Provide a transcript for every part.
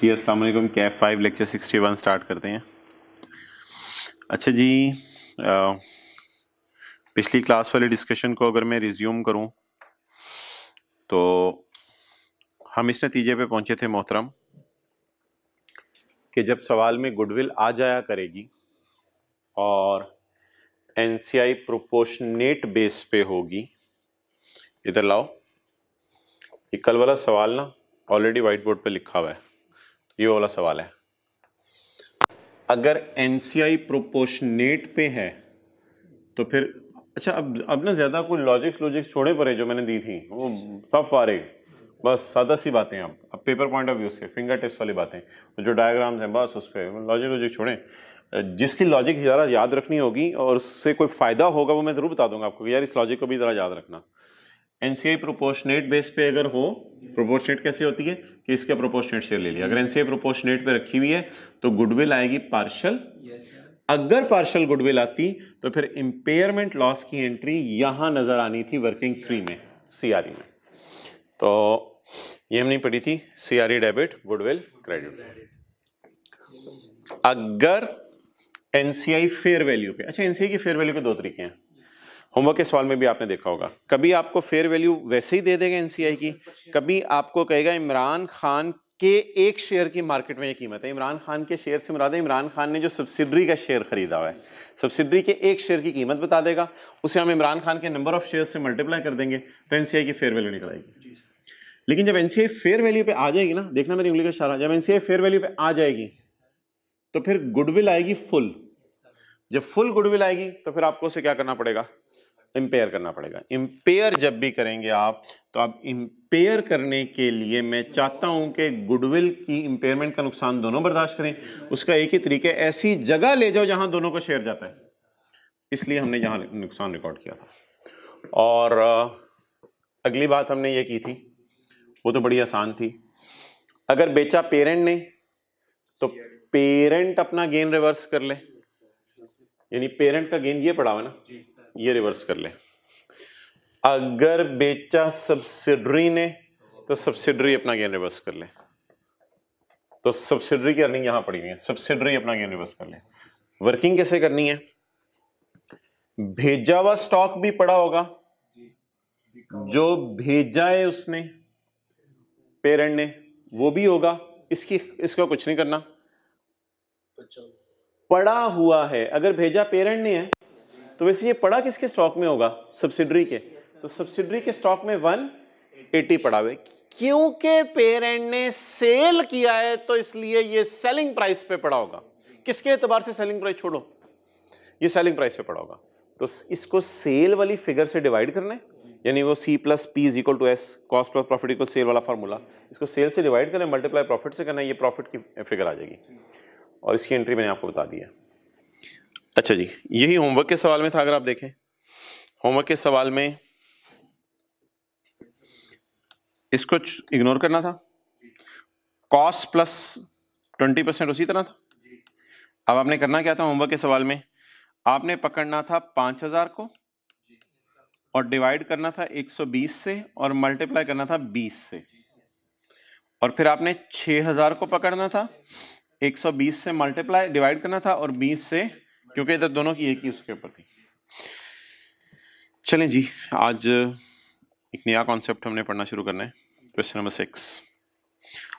जी अस्सलाम वालेकुम CAF five lecture sixty one start करते हैं। अच्छा जी आ, पिछली क्लास वाले डिस्कशन को अगर मैं रिज्यूम करूँ तो हम इस नतीजे पे पहुँचे थे मोहतरम कि जब सवाल में गुडविल आ जाया करेगी और एनसीआई प्रोपोर्शनेट बेस पे होगी इधर लाओ ये कल वाला सवाल ना ऑलरेडी वाइट बोर्ड पे लिखा हुआ है। ये वाला सवाल है। अगर एनसीआई प्रोपोर्शनेट पे है तो फिर अच्छा अब अब ना ज़्यादा कोई लॉजिक्स लॉजिक्स छोड़े पड़े जो मैंने दी थी, वो सब फारे। बस सादा सी बातें अब। अब पेपर पॉइंट ऑफ़ व्यू से फिंगर टिप्स वाली बातें। जो डायग्राम्स हैं, बस उस पर लॉजिक लॉजिक छोड़ें। जिसकी लॉजिक ज़रा याद रखनी होगी और उससे कोई फ़ायदा होगा वो मैं ज़रूर बता दूँगा आपको यार इस लॉजिक को भी ज़रा याद रखना। एनसीआई प्रोपोर्शनेट बेस पे अगर हो प्रोपोर्शनेट कैसे होती है? कि इसके प्रोपोर्शनेट शेयर ले लिया। अगर एनसीआई प्रोपोर्शनेट पे रखी हुई है तो गुडविल आएगी पार्शल अगर पार्शल गुडविल आती तो फिर इंपेयरमेंट लॉस की एंट्री यहाँ नज़र आनी थी वर्किंग थ्री में सीआरई में। तो ये हमने पढ़ी थी सीआरई डेबिट गुडविल क्रेडिट अगर एनसीआई फेयर वैल्यू पे अच्छा एनसीआई की फेयर वैल्यू के दो तरीके हैं। होमवर्क के सवाल में भी आपने देखा होगा। कभी आपको फेयर वैल्यू वैसे ही दे देगा एनसीआई की? कभी आपको कहेगा इमरान खान के एक शेयर की मार्केट में ये कीमत है। इमरान खान के शेयर से मुराद इमरान खान ने जो सब्सिडरी का शेयर खरीदा हुआ है सब्सिडरी के एक शेयर की कीमत बता देगा। उसे हम इमरान खान के नंबर ऑफ़ शेयर से मल्टीप्लाई कर देंगे तो एनसीआई की फेयर वैल्यू निकल आएगी लेकिन जब एनसीआई फेयर वैल्यू पे आ जाएगी ना, देखना मेरी उंगली का इशारा, जब एनसीआई फेयर वैल्यू पे आ जाएगी तो फिर गुडविल आएगी फुल जब फुल गुडविल आएगी तो फिर आपको उसे क्या करना पड़ेगा? इम्पेयर करना पड़ेगा। इम्पेयर जब भी करेंगे आप तो आप इम्पेयर करने के लिए मैं चाहता हूँ कि गुडविल की इम्पेयरमेंट का नुकसान दोनों बर्दाश्त करें। उसका एक ही तरीके ऐसी जगह ले जाओ जहाँ दोनों को शेयर जाता है। इसलिए हमने यहाँ नुकसान रिकॉर्ड किया था। और अगली बात हमने ये की थी, वो तो बड़ी आसान थी। अगर बेचा पेरेंट ने तो पेरेंट अपना गेन रिवर्स कर ले। यानी पेरेंट का गेन ये पड़ा हुआ ना? ये रिवर्स कर ले। अगर बेचा सब्सिडरी ने तो सब्सिडरी अपना गेन रिवर्स कर ले। तो सब्सिडरी की अर्निंग यहाँ पड़ी हुई है। सब्सिडरी अपना गेन रिवर्स कर ले। वर्किंग कैसे करनी है? भेजा हुआ स्टॉक भी पड़ा होगा। जो भेजा है उसने पेरेंट ने वो भी होगा। इसकी इसका कुछ नहीं करना। पड़ा हुआ है। अगर भेजा पेरेंट ने है तो वैसे ये पड़ा किसके स्टॉक में होगा? सब्सिडरी के। तो सब्सिडरी के स्टॉक में वन एटी पड़ा हुआ क्योंकि पेरेंट ने सेल किया है तो इसलिए ये सेलिंग प्राइस पे पड़ा होगा। किसके एतबार से सेलिंग प्राइस छोड़ो? ये सेलिंग प्राइस पे पड़ा होगा। तो इसको सेल वाली फिगर से डिवाइड करना यानी वो C plus P is equal to S cost of profit equal sale वाला फार्मूला इसको सेल से डिवाइड करें मल्टीप्लाई प्रॉफिट से करना ये प्रॉफिट की फिगर आ जाएगी। और इसकी एंट्री मैंने आपको बता दी है। अच्छा जी, यही होमवर्क के सवाल में था अगर आप देखें। होमवर्क के सवाल में इसको इग्नोर करना था। कॉस्ट प्लस ट्वेंटी परसेंट उसी तरह था। अब आपने करना क्या था होमवर्क के सवाल में? आपने पकड़ना था पाँच हज़ार को और डिवाइड करना था एक सौ बीस से और मल्टीप्लाई करना था बीस से। और फिर आपने छह हज़ार को पकड़ना था 120 से मल्टीप्लाई डिवाइड करना था और 20 से क्योंकि इधर दोनों की एक ही उसके ऊपर थी। चलें जी, आज एक नया कॉन्सेप्ट हमने पढ़ना शुरू करना है क्वेश्चन नंबर सिक्स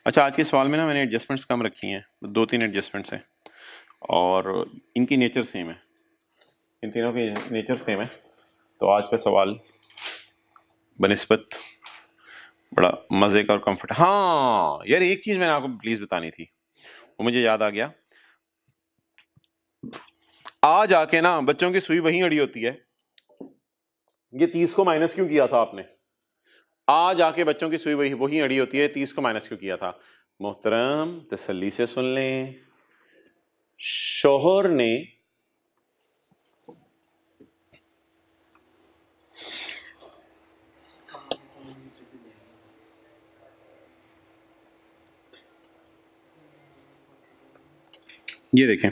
अच्छा आज के सवाल में ना मैंने एडजस्टमेंट्स कम रखी हैं, दो तीन एडजस्टमेंट्स हैं, और इनकी नेचर सेम है। इन तीनों की नेचर सेम है। तो आज का सवाल बनस्बत, बड़ा मज़े का और कंफर्ट हाँ यार एक चीज़ मैंने आपको प्लीज़ बतानी थी, वो मुझे याद आ गया। आज आके ना बच्चों की सुई वहीं अड़ी होती है। ये तीस को माइनस क्यों किया था आपने? आज आके बच्चों की सुई वही वही अड़ी होती है, तीस को माइनस क्यों किया था? मोहतरम तसली से सुन लें। शोहर ने ये देखें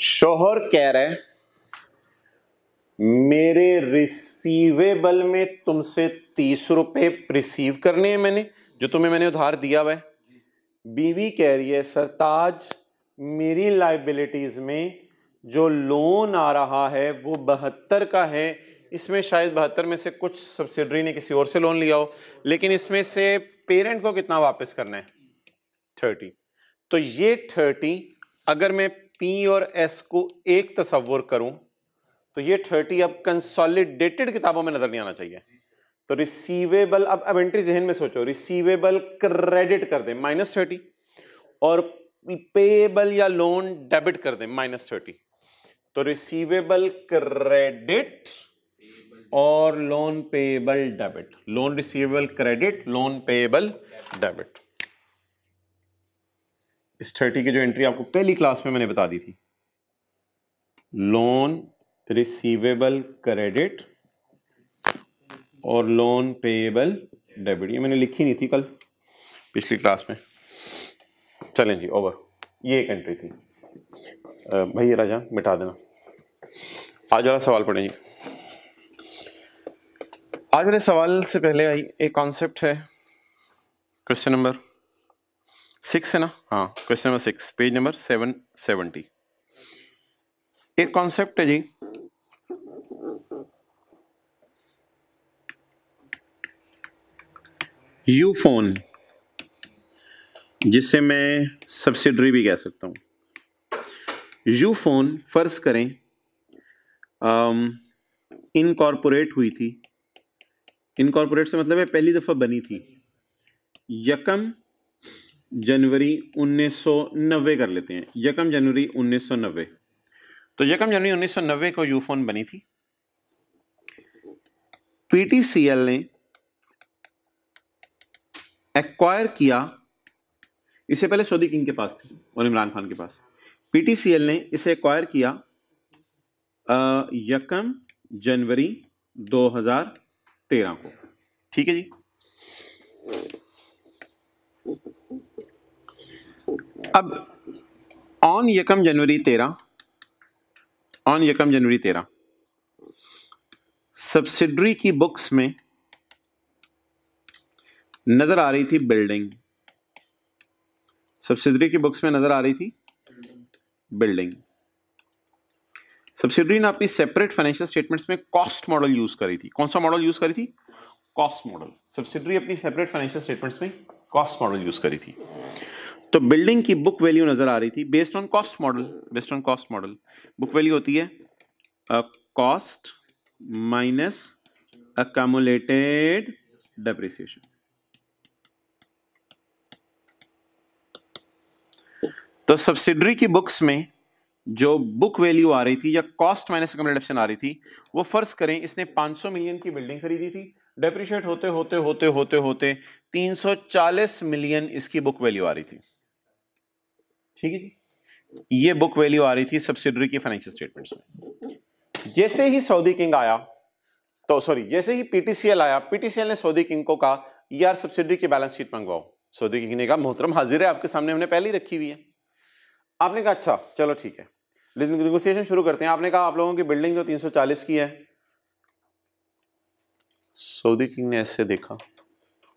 शोहर कह रहे मेरे रिसीवेबल में तुमसे तीस रुपए रिसीव करने हैं मैंने, जो तुम्हें मैंने उधार दिया हुआ है। बीवी कह रही है सरताज मेरी लाइबिलिटीज में जो लोन आ रहा है, वो बहत्तर का है। इसमें शायद बहत्तर में से कुछ सब्सिडरी ने किसी और से लोन लिया हो, लेकिन इसमें से पेरेंट को कितना वापस करना है? थर्टी तो ये थर्टी अगर मैं पी और एस को एक तस्वुर करूँ तो ये थर्टी अब कंसोलिडेटेड किताबों में नज़र नहीं आना चाहिए। तो रिसीवेबल अब अब एंट्री जहन में सोचो रिसीवेबल क्रेडिट कर दे माइनस थर्टी और पेएबल या लोन डेबिट कर दे माइनस थर्टी तो रिसीवेबल क्रेडिट और loan payable debit loan receivable credit loan payable debit इस थर्टी की जो एंट्री आपको पहली क्लास में मैंने बता दी थी। लोन रिसीवेबल क्रेडिट और लोन पेएबल डेबिट ये मैंने लिखी नहीं थी कल, पिछली क्लास में। चलें जी ओवर ये एक एंट्री थी। भैया राजा, मिटा देना। आज वाला सवाल पढ़ें जी। आज वाले सवाल से पहले आई, एक कॉन्सेप्ट है क्वेश्चन नंबर सिक्स है ना? हाँ question number six page number seven seventy एक कॉन्सेप्ट है जी। यू फ़ोन जिसे मैं सब्सिडरी भी कह सकता हूँ। यू फ़ोन फ़र्ज़ करें। इनकॉर्पोरेट हुई थी। इनकॉर्पोरेट से मतलब है पहली दफ़ा बनी थी। यकम जनवरी 1990 कर लेते हैं। यकम जनवरी 1990 तो यकम जनवरी 1990 को यूफोन बनी थी। पीटीसीएल ने एक्वायर किया। इससे पहले सऊदी किंग के पास थी और इमरान खान के पास। पीटीसीएल ने इसे एक्वायर किया यकम जनवरी 2013 को। ठीक है जी? अब ऑन यकम जनवरी 13 ऑन यकम जनवरी 13 सब्सिडरी की बुक्स में नज़र आ रही थी बिल्डिंग सब्सिडरी की बुक्स में नज़र आ रही थी बिल्डिंग सब्सिडरी ने अपनी सेपरेट फाइनेंशियल स्टेटमेंट्स में कॉस्ट मॉडल यूज़ करी थी. कौन सा मॉडल यूज़ करी थी? कॉस्ट मॉडल सब्सिडरी अपनी सेपरेट फाइनेंशियल स्टेटमेंट्स में कॉस्ट मॉडल यूज़ करी थी. तो बिल्डिंग की बुक वैल्यू नज़र आ रही थी based on cost model based on cost model book value होती है कॉस्ट माइनस अकामुलेटेड डेप्रिसिएशन तो सब्सिडरी की बुक्स में जो बुक वैल्यू आ रही थी या कॉस्ट माइनस अकोमोडेशन आ रही थी, वो फ़र्ज़ करें, इसने 500 मिलियन की बिल्डिंग खरीदी थी। डेप्रिशिएट होते होते होते होते होते 340 मिलियन इसकी बुक वैल्यू आ रही थी। ठीक है जी? ये बुक वैल्यू आ रही थी सब्सिडरी की फाइनेंशियल स्टेटमेंट्स में। जैसे ही सऊदी किंग आया तो सॉरी जैसे ही पीटीसीएल आया पीटीसीएल ने सऊदी किंग को कहा, यार सब्सिडरी की बैलेंस शीट मंगवाओ। सऊदी किंग ने कहा, मोहतरम, हाजिर है, आपके सामने हमने पहले ही रखी हुई है। आपने कहा अच्छा चलो ठीक है। नेगोशिएशन शुरू करते हैं। आपने कहा, आप लोगों की बिल्डिंग तो 340 की है। सऊदी किंग ने ऐसे देखा,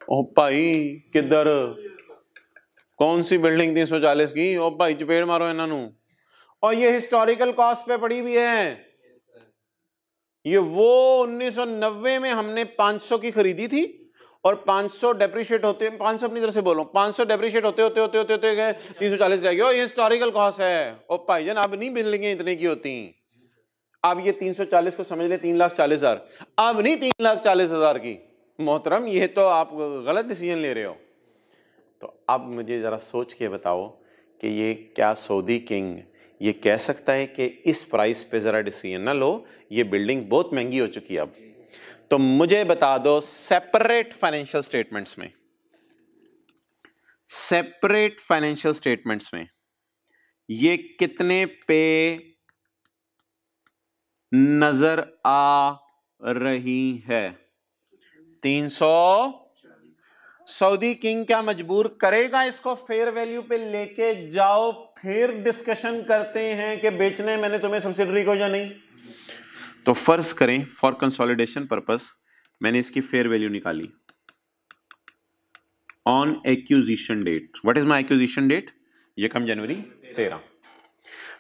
ओ भाई, किधर? कौन सी बिल्डिंग 340 की? ओ भाई चपेड़ मारो इन्हों और ये हिस्टोरिकल कॉस्ट पे पड़ी हुई है। ये वो 1990 में हमने 500 की खरीदी थी और 500 डेप्रिशिएट होते हैं 500 अपनी तरफ़ से बोलो 500 डेप्रिशिएट होते होते होते होते होते तीन सौ चालीस जाएगी। ये हिस्टोरिकल कॉस्ट है। ओ भाईजान अब नहीं बिल्डिंगें इतने की होती। अब ये 340 को समझ ले, तीन लाख चालीस हज़ार। अब नहीं तीन लाख चालीस हज़ार की। मोहतरम, ये तो आप गलत डिसीज़न ले रहे हो। तो अब मुझे ज़रा सोच के बताओ कि ये क्या सऊदी किंग, ये कह सकता है कि इस प्राइस पे ज़रा डिसीज़न ना लो, ये बिल्डिंग बहुत महँगी हो चुकी है अब। तो मुझे बता दो सेपरेट फाइनेंशियल स्टेटमेंट्स में। सेपरेट फाइनेंशियल स्टेटमेंट्स में ये कितने पे नज़र आ रही है? तीन सौ सऊदी किंग क्या मजबूर करेगा इसको फेयर वैल्यू पे लेके जाओ? फिर डिस्कशन करते हैं कि बेचना मैंने तुम्हें सब्सिडरी को या नहीं। तो फ़र्ज़ करें फॉर कंसोलिडेशन पर्पस मैंने इसकी फेयर वैल्यू निकाली। On acquisition date what is my acquisition date यकम जनवरी तेरह।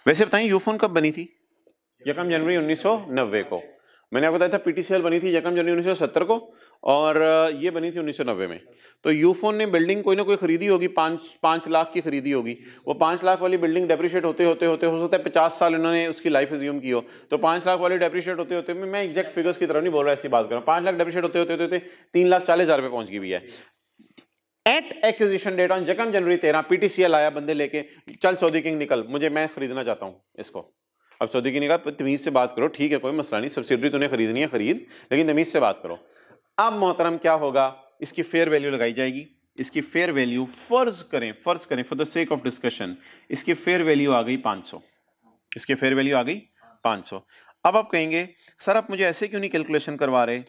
वैसे बताएँ, यूफोन कब बनी थी? यकम जनवरी 1990 को। मैंने आपको बताया था पीटीसीएल बनी थी यकम जनवरी 1970 को, और ये बनी थी 1990 में। तो यूफोन ने बिल्डिंग कोई ना कोई खरीदी होगी, पाँच पाँच लाख की खरीदी होगी। वो पाँच लाख वाली बिल्डिंग डेप्रिशिएट होते होते होते, हो सकता है पचास साल इन्होंने उसकी लाइफ एज्यूम की हो। तो पाँच लाख वाली डेप्रिशिएट होते होते, मैं एग्जैक्ट फिगर्स की तरफ़ नहीं बोल रहा, ऐसी बात कर रहा हूँ। पाँच लाख डेप्रिशिएट होते होते होते तीन लाख चालीस हज़ार रुपये पहुँच गई भी है एट एक्विजिशन डेट ऑन जकम जनवरी तेरह पीटीसीएल आया बंदे लेके, चल सऊदी किंग निकल, मुझे, मैं खरीदना चाहता हूँ इसको। अब सऊदी की निकाल तमीज से बात करो, ठीक है, कोई मसला नहीं सब्सिडी तूने खरीदनी है, खरीद, लेकिन तमीज से बात करो। अब मोहतरम क्या होगा? इसकी फेयर वैल्यू लगाई जाएगी। इसकी फेयर वैल्यू फ़र्ज़ करें फ़र्ज़ करें for the sake of discussion इसकी फेयर वैल्यू आ गई 500 इसकी फेयर वैल्यू आ गई 500 अब आप कहेंगे, सर, आप मुझे ऐसे क्यों नहीं कैलकुलेशन करवा रहे?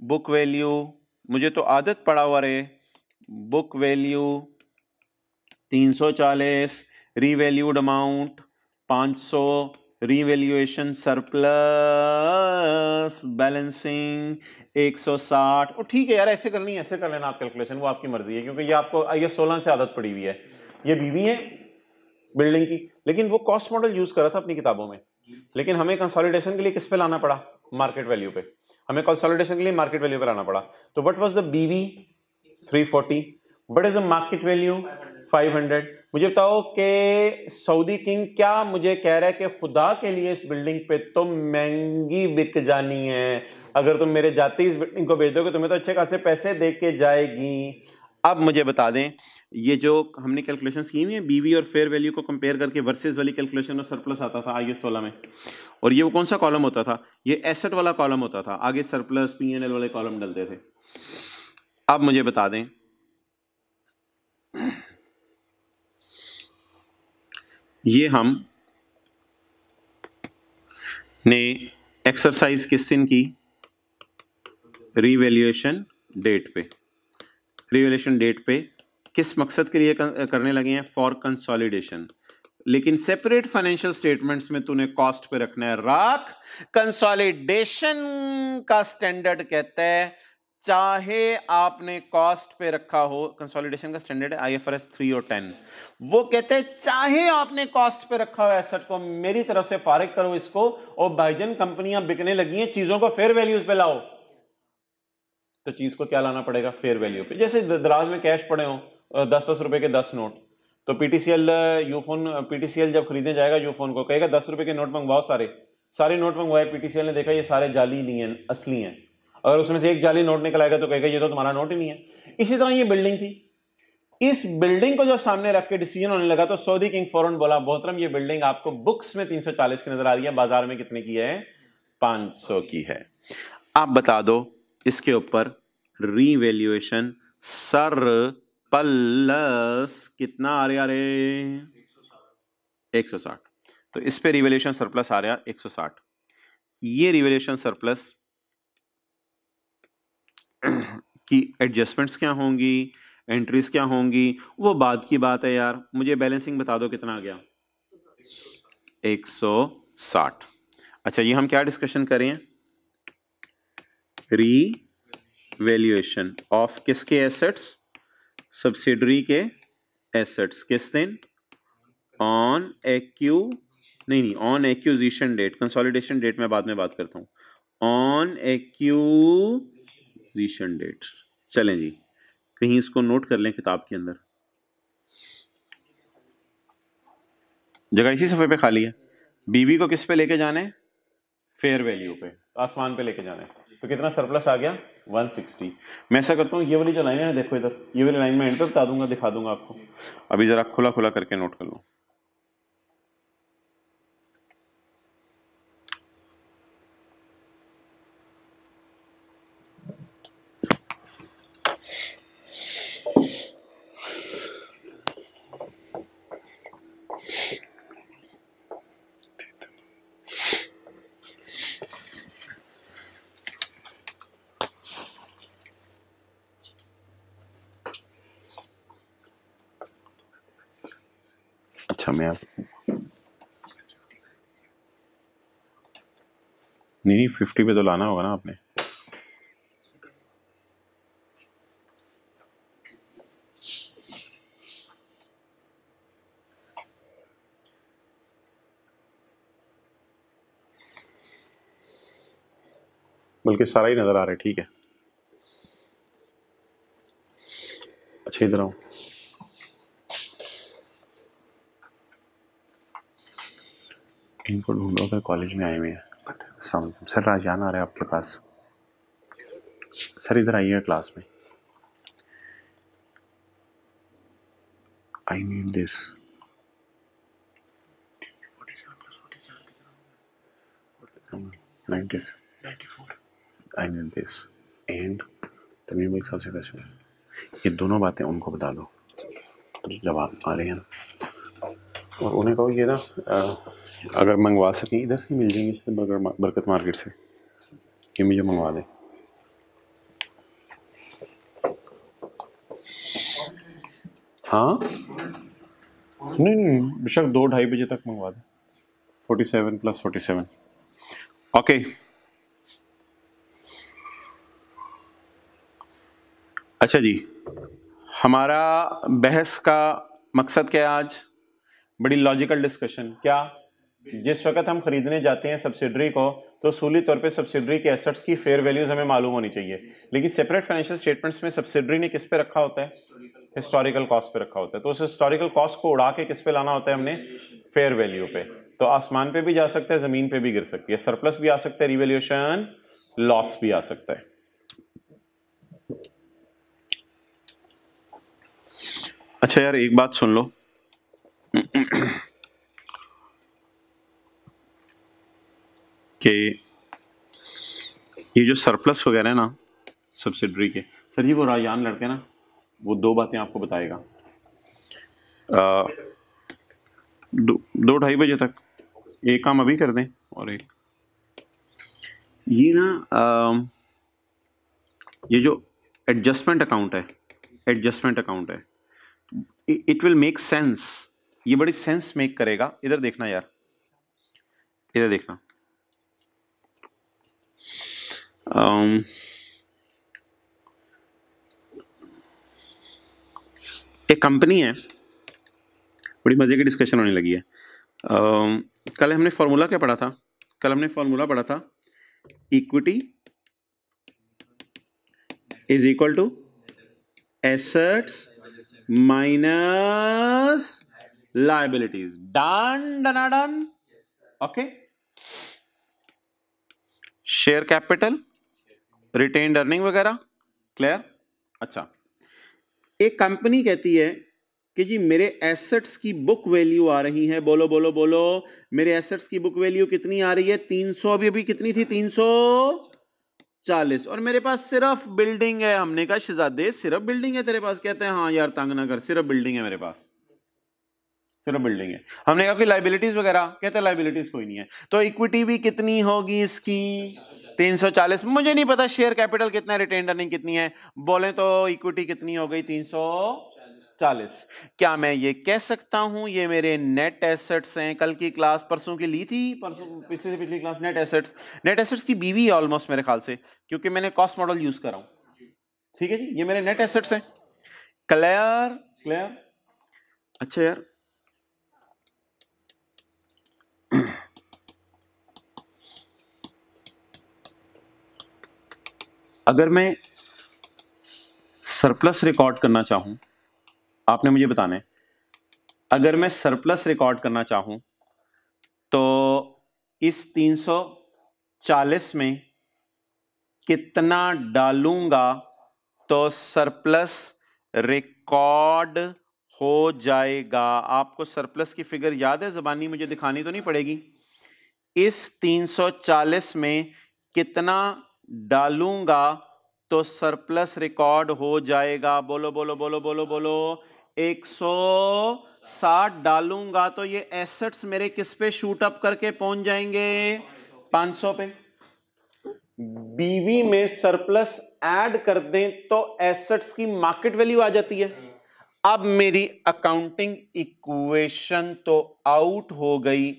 बुक वैल्यू मुझे तो आदत पड़ा हुआ रहे। Book value 340 revalued amount 500 revaluation surplus balancing 160 और ठीक है यार, ऐसे करनी है ऐसे कर लेना आप कैलकुलेशन वो आपकी मर्ज़ी है, क्योंकि ये आपको, ये सोलह से आदत पड़ी हुई है। ये बीवी है बिल्डिंग की, लेकिन वो कॉस्ट मॉडल यूज़ करा था अपनी किताबों में। लेकिन हमें कंसोलिडेशन के लिए किस पे लाना पड़ा? मार्केट वैल्यू पे। हमें कंसोलिडेशन के लिए मार्केट वैल्यू पे लाना पड़ा। तो what was the BV three forty what is the market value 500 मुझे बताओ कि सऊदी किंग क्या मुझे कह रहा है कि खुदा के लिए इस बिल्डिंग पे तो महँगी बिक जानी है। अगर तुम मेरे जाते इस बिल्डिंग को भेज दोगे तुम्हें तो अच्छे खासे पैसे दे के जाएगी। अब मुझे बता दें, ये जो हमने कैलकुलेशन की हुई है बीवी और फेयर वैल्यू को कंपेयर करके वर्सेस वाली कैलकुलेशन में सरप्लस आता था आगे सोलह में। और ये वो कौन सा कॉलम होता था? ये एसेट वाला कॉलम होता था। आगे सरप्लस पी एन एल वाले कॉलम डलते थे। अब मुझे बता दें ये हम ने एक्सरसाइज किस दिन की? रीवैल्यूएशन डेट पे। रीवैल्यूएशन डेट पे किस मकसद के लिए करने लगे हैं? फॉर कंसोलिडेशन लेकिन सेपरेट फाइनेंशियल स्टेटमेंट्स में तूने कॉस्ट पे रखना है। राख कंसोलिडेशन का स्टैंडर्ड कहता है चाहे आपने कॉस्ट पे रखा हो कंसोलिडेशन का स्टैंडर्ड है आईएफआरएस थ्री और टेन वो कहते हैं, चाहे आपने कॉस्ट पे रखा हो एसेट को मेरी तरफ़ से फारिग करो इसको और भाईजन कंपनियाँ बिकने लगी हैं, चीज़ों को फेयर वैल्यूज़ पे लाओ। तो चीज़ को क्या लाना पड़ेगा? फेयर वैल्यू पे। जैसे दराज में कैश पड़े हो दस दस रुपए के दस नोट तो पीटीसीएल यूफोन पीटीसीएल जब खरीदने जाएगा यूफोन को, कहेगा, दस रुपए के नोट मंगवाओ सारे। सारे नोट मंगवाए पीटीसीएल ने देखा, ये सारे जाली नहीं है, असली हैं। अगर उसमें से एक जाली नोट निकल आएगा तो कहेगा, ये तो तुम्हारा नोट ही नहीं है। इसी तरह ये बिल्डिंग थी। इस बिल्डिंग को जब सामने रख के डिसीज़न होने लगा तो सऊदी किंग फ़ौरन बोला बोहतरम ये बिल्डिंग आपको बुक्स में 340 की नज़र आ रही है, बाज़ार में कितने की है? 500 की है। आप बता दो, इसके ऊपर रीवैल्यूएशन सर प्लस कितना आ रहा रे 160 तो इस पे रिवेल्यूशन सरप्लस आ रहा 160 ये रिवेल्यूशन सरप्लस कि एडजस्टमेंट्स क्या होंगी एंट्रीज क्या होंगी, वो बाद की बात है यार। मुझे बैलेंसिंग बता दो कितना आ गया? 160 अच्छा ये हम क्या डिस्कशन करें री वैल्यूएशन ऑफ़ किसके एसेट्स सब्सिडरी के एसेट्स किस दिन? ऑन एक्यू नहीं नहीं on acquisition date consolidation date में बाद में बात करता हूँ। ऑन एक्यू एक्विजिशन डेट चलें जी। कहीं इसको नोट कर लें किताब के अंदर। जगह इसी सफ़े पे खाली है। बीवी को किस पे लेके जाने? फेयर वैल्यू पे। आसमान पे लेके जाने। तो कितना सरप्लस आ गया? 160 मैं ऐसा करता हूँ, ये वाली जो लाइन है, देखो इधर। ये वाली लाइन में एंड बता दूँगा, दिखा दूँगा आपको। अभी ज़रा खुला खुला करके नोट कर लो। नहीं नहीं फिफ्टी पे तो लाना होगा ना आपने। बल्कि सारा ही नज़र आ रहा है, ठीक है। अच्छा इधर आओ। इनको ढूंढो, अगर कॉलेज में आए हुए हैं। सर राजान आ रहे आपके पास सर इधर आइए क्लास में। I need this I need this and Tamim ये दोनों बातें उनको बता दो। तो जवाब आ रहे हैं ना? और उन्हें कहो, ये ना अगर मंगवा सकें, इधर से मिल जाएँगे बरकर बरकत मार्केट से। ये मुझे मंगवा दें। हाँ? नहीं नहीं बेशक दो ढाई बजे तक मंगवा दें। Forty seven plus forty seven. Okay. अच्छा जी, हमारा बहस का मकसद क्या है आज? बड़ी लॉजिकल डिस्कशन क्या जिस वक्त हम खरीदने जाते हैं सब्सिडरी को तो सूली तौर पे सब्सिडरी के एसेट्स की फेयर वैल्यूज़ हमें मालूम होनी चाहिए। लेकिन सेपरेट फाइनेंशियल स्टेटमेंट्स में सब्सिडरी ने किस पे रखा होता है? हिस्टोरिकल कॉस्ट पे रखा होता है। तो उस हिस्टोरिकल कॉस्ट को उड़ा के किस पे लाना होता है हमने? फेयर वैल्यू पे। तो आसमान पे भी जा सकता है, ज़मीन पे भी गिर सकती है। सरप्लस भी आ सकता है रिवेल्यूशन लॉस भी आ सकता है। अच्छा यार, एक बात सुन लो। कि ये जो सरप्लस वगैरह है ना सब्सिडरी के सर जी वो राजान लड़के ना वो दो बातें आपको बताएगा। आ, दो ढाई बजे तक एक काम अभी कर दें और एक। ये ना आ, ये जो एडजस्टमेंट अकाउंट है एडजस्टमेंट अकाउंट है इट विल मेक सेंस ये बड़ी सेंस मेक करेगा। इधर देखना यार। इधर देखना। Um, एक कंपनी है। बड़ी मज़े की डिस्कशन होने लगी है। Um, कल हमने फॉर्मूला क्या पढ़ा था? कल हमने फॉर्मूला पढ़ा था equity is equal to assets minus liabilities done done done okay share capital retain earning वगैरह, क्लियर? अच्छा। एक कंपनी कहती है कि जी, मेरे एसेट्स की बुक वैल्यू आ रही है। बोलो बोलो बोलो, मेरे एसेट्स की बुक वैल्यू कितनी आ रही है? 300 अभी अभी कितनी थी? 340 और मेरे पास सिर्फ़ बिल्डिंग है। हमने कहा, शहजादे, सिर्फ़ बिल्डिंग है तेरे पास? कहते हैं हाँ यार, तंग ना कर, सिर्फ़ बिल्डिंग है मेरे पास। सिर्फ़ बिल्डिंग है। हमने कहा कि लाइबिलिटीज वगैरह कहते हैं लाइबिलिटीज कोई नहीं है। तो इक्विटी भी कितनी होगी इसकी? 340 मुझे नहीं पता शेयर कैपिटल कितना है रिटेन अर्निंग कितनी है। बोले तो इक्विटी कितनी हो गई? 340 क्या मैं ये कह सकता हूँ ये मेरे नेट एसेट्स हैं। कल की क्लास परसों की ली थी परसों पिछले से पिछली class net assets net assets की बीवी है ऑलमोस्ट मेरे ख्याल से क्योंकि मैंने कॉस्ट मॉडल यूज़ करा हूँ। ठीक है जी ये मेरे नेट एसेट्स हैं। क्लियर क्लियर अच्छा यार अगर मैं सरप्लस रिकॉर्ड करना चाहूँ, आपने मुझे बताना है। अगर मैं सरप्लस रिकॉर्ड करना चाहूँ तो इस 340 में कितना डालूँगा तो सरप्लस रिकॉर्ड हो जाएगा। आपको सरप्लस की फिगर याद है? जबानी मुझे दिखानी तो नहीं पड़ेगी। इस 340 में कितना डालूँगा तो सरप्लस रिकॉर्ड हो जाएगा। बोलो बोलो बोलो बोलो बोलो। 160 डालूँगा तो ये एसेट्स मेरे किस पे शूट अप करके पहुँच जाएँगे? 500 पे। बीवी में सरप्लस ऐड कर दें तो एसेट्स की मार्केट वैल्यू आ जाती है। अब मेरी अकाउंटिंग इक्वेशन तो आउट हो गई।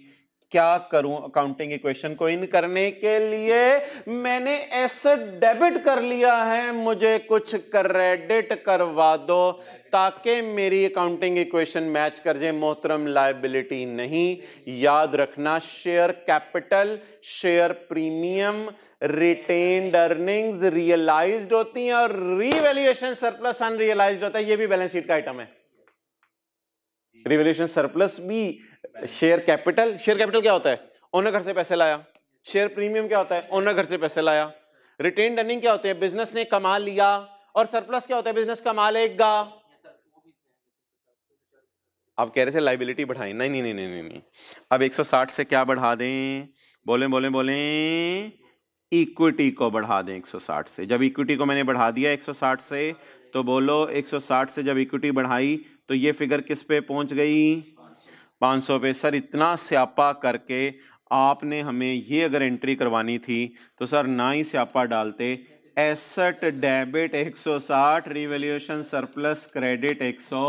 क्या करूँ अकाउंटिंग इक्वेशन को इन करने के लिए? मैंने एसेट डेबिट कर लिया है, मुझे कुछ क्रेडिट करवा दो, ताकि मेरी अकाउंटिंग इक्वेशन मैच कर जाए, मोहतरम लाइबिलिटी नहीं। याद रखना share capital share premium retained earnings realised होती हैं और रीवैल्यूएशन सरप्लस अनरियलाइज्ड होता है, ये भी बैलेंस शीट का आइटम है। रिवैल्यूएशन सरप्लस भी शेयर कैपिटल शेयर कैपिटल क्या होता है? ओनर घर से पैसे लाया। शेयर प्रीमियम क्या होता है? ओनर घर से पैसे लाया। रिटेन अर्निंग क्या होते हैं? बिज़नेस ने कमा लिया। और सरप्लस क्या होता है? बिज़नेस कमा लेगा। आप कह रहे थे लाइबिलिटी बढ़ाएँ। नहीं नहीं नहीं नहीं नहीं अब 160 से क्या बढ़ा दें? बोले बोले बोले। इक्विटी को बढ़ा दें 160 से जब इक्विटी को मैंने बढ़ा दिया 160 से तो बोलो 160 से जब इक्विटी बढ़ाई तो ये फिगर किस पे पहुँच गई? 500 पे सर इतना स्यापा करके आपने हमें ये अगर एंट्री करवानी थी तो सर ना ही स्यापा डालते। Asset debit 160 revaluation surplus credit 100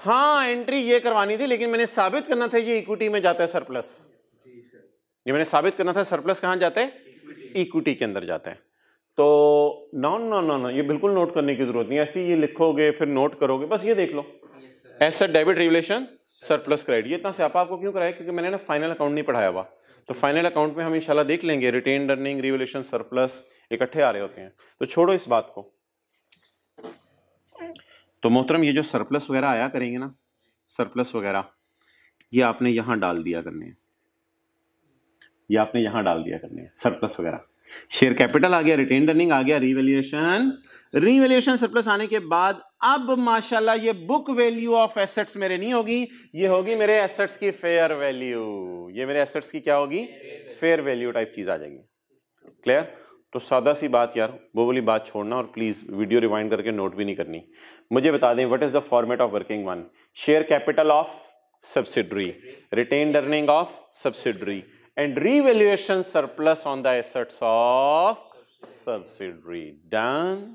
हाँ एंट्री ये करवानी थी लेकिन मैंने साबित करना था ये इक्विटी में जाता है सरप्लस ये मैंने साबित करना था सरप्लस कहाँ जाते हैं? इक्विटी के अंदर जाते हैं। तो नो नो नो नो ये बिल्कुल नोट करने की ज़रूरत नहीं ऐसे ये लिखोगे फिर नोट करोगे बस ये देख लो। Asset debit revaluation surplus credit ये इतना स्यापा आपको क्यों कराया? क्योंकि मैंने ना फाइनल अकाउंट नहीं पढ़ाया हुआ। तो फाइनल अकाउंट में हम इंशाल्लाह देख लेंगे। रिटेन अर्निंग रिवोल्यूशन सरप्लस इकट्ठे आ रहे होते हैं। तो छोड़ो इस बात को। तो मोहतरम, ये जो सरप्लस वगैरह आया करेंगे ना सरप्लस वगैरह, ये आपने यहाँ डाल दिया करने ये आपने यहाँ डाल दिया करने सरप्लस वगैरह। शेयर कैपिटल आ गया रिटेन अर्निंग आ गया रिवेल्यूएशन रिवेल्यूएशन सरप्लस आने के बाद अब माशाल्लाह ये बुक वैल्यू ऑफ़ एसेट्स मेरे नहीं होगी, ये होगी मेरे एसेट्स की फेयर वैल्यू ये मेरे एसेट्स की क्या होगी? फेयर वैल्यू टाइप चीज़ आ जाएगी. क्लियर तो सादा सी बात यार, वो वाली बात छोड़ना और प्लीज़ वीडियो रिवाइंड करके नोट भी नहीं करनी. मुझे बता दें what is the format of working one share capital of subsidiary retain earning of subsidiary and revaluation surplus on the assets of subsidiary done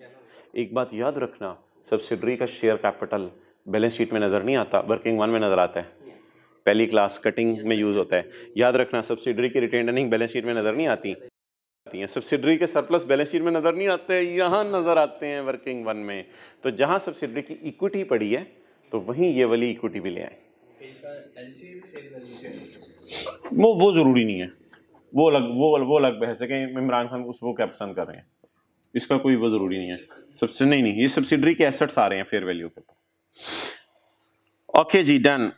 एक बात याद रखना सब्सिडरी का शेयर कैपिटल बैलेंस शीट में नज़र नहीं आता वर्किंग वन में नज़र आता है। Yes. पहली क्लास कटिंग yes. में यूज़ होता है। याद रखना सब्सिडरी की रिटेन अर्निंग बैलेंस शीट में नज़र नहीं आती। आती हैं। सब्सिडरी के सरप्लस बैलेंस शीट में नज़र नहीं आते यहाँ नज़र आते हैं वर्किंग वन में। तो जहाँ सब्सिडरी की इक्विटी पड़ी है तो वहीं ये वाली इक्विटी भी ले आए। वो वो ज़रूरी नहीं है। वो अलग वो वो अलग बहस है कि इमरान खान उस वो क्या पसंद कर रहे हैं। इसका कोई वो ज़रूरी नहीं है। सबसे नहीं नहीं, ये सब्सिडरी के एसेट्स आ रहे हैं फेयर वैल्यू के ऊपर। Okay ji done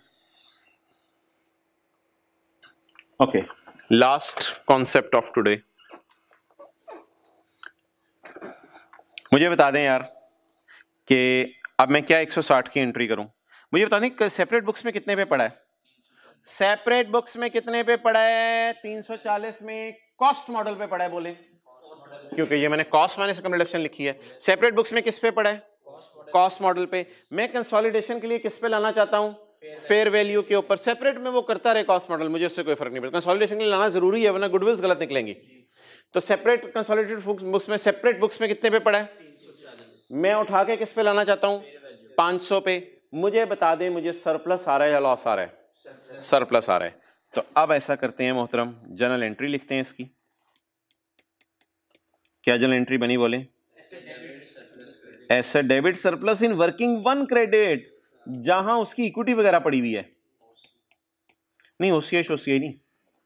okay last concept of today मुझे बता दें यार कि अब मैं क्या 160 की एंट्री करूँ? मुझे बता दें सेपरेट बुक्स में कितने पे पड़ा है? सेपरेट बुक्स में कितने पे पड़ा है? 340 में कॉस्ट मॉडल पे पड़ा है, बोले। क्योंकि ये मैंने कॉस्ट माइनस कंप्लीशन लिखी है। सेपरेट बुक्स में किस पे पड़ा है? कॉस्ट मॉडल पे। मैं कंसोलिडेशन के लिए किस पे लाना चाहता हूँ? फेयर वैल्यू के ऊपर। सेपरेट में वो करता रहे कॉस्ट मॉडल मुझे उससे कोई फ़र्क नहीं पड़ता। कंसोलिडेशन के लिए लाना ज़रूरी है, वरना गुडविल्स गलत निकलेंगी। तो सेपरेट कंसोलिडेटेड बुक्स में सेपरेट बुक्स में कितने पे पड़ा है? मैं उठा के किस पे लाना चाहता हूँ? 500 पे। मुझे बता दें, मुझे सरप्लस आ रहा है या लॉस आ रहा है? सरप्लस आ रहा है। तो अब ऐसा करते हैं मोहतरम। जनरल एंट्री लिखते हैं इसकी। क्या जनरल एंट्री बनी बोले? ऐसे debit surplus in working one credit जहाँ उसकी इक्विटी वगैरह पड़ी हुई है। नहीं ओसीआई ओसीआई नहीं।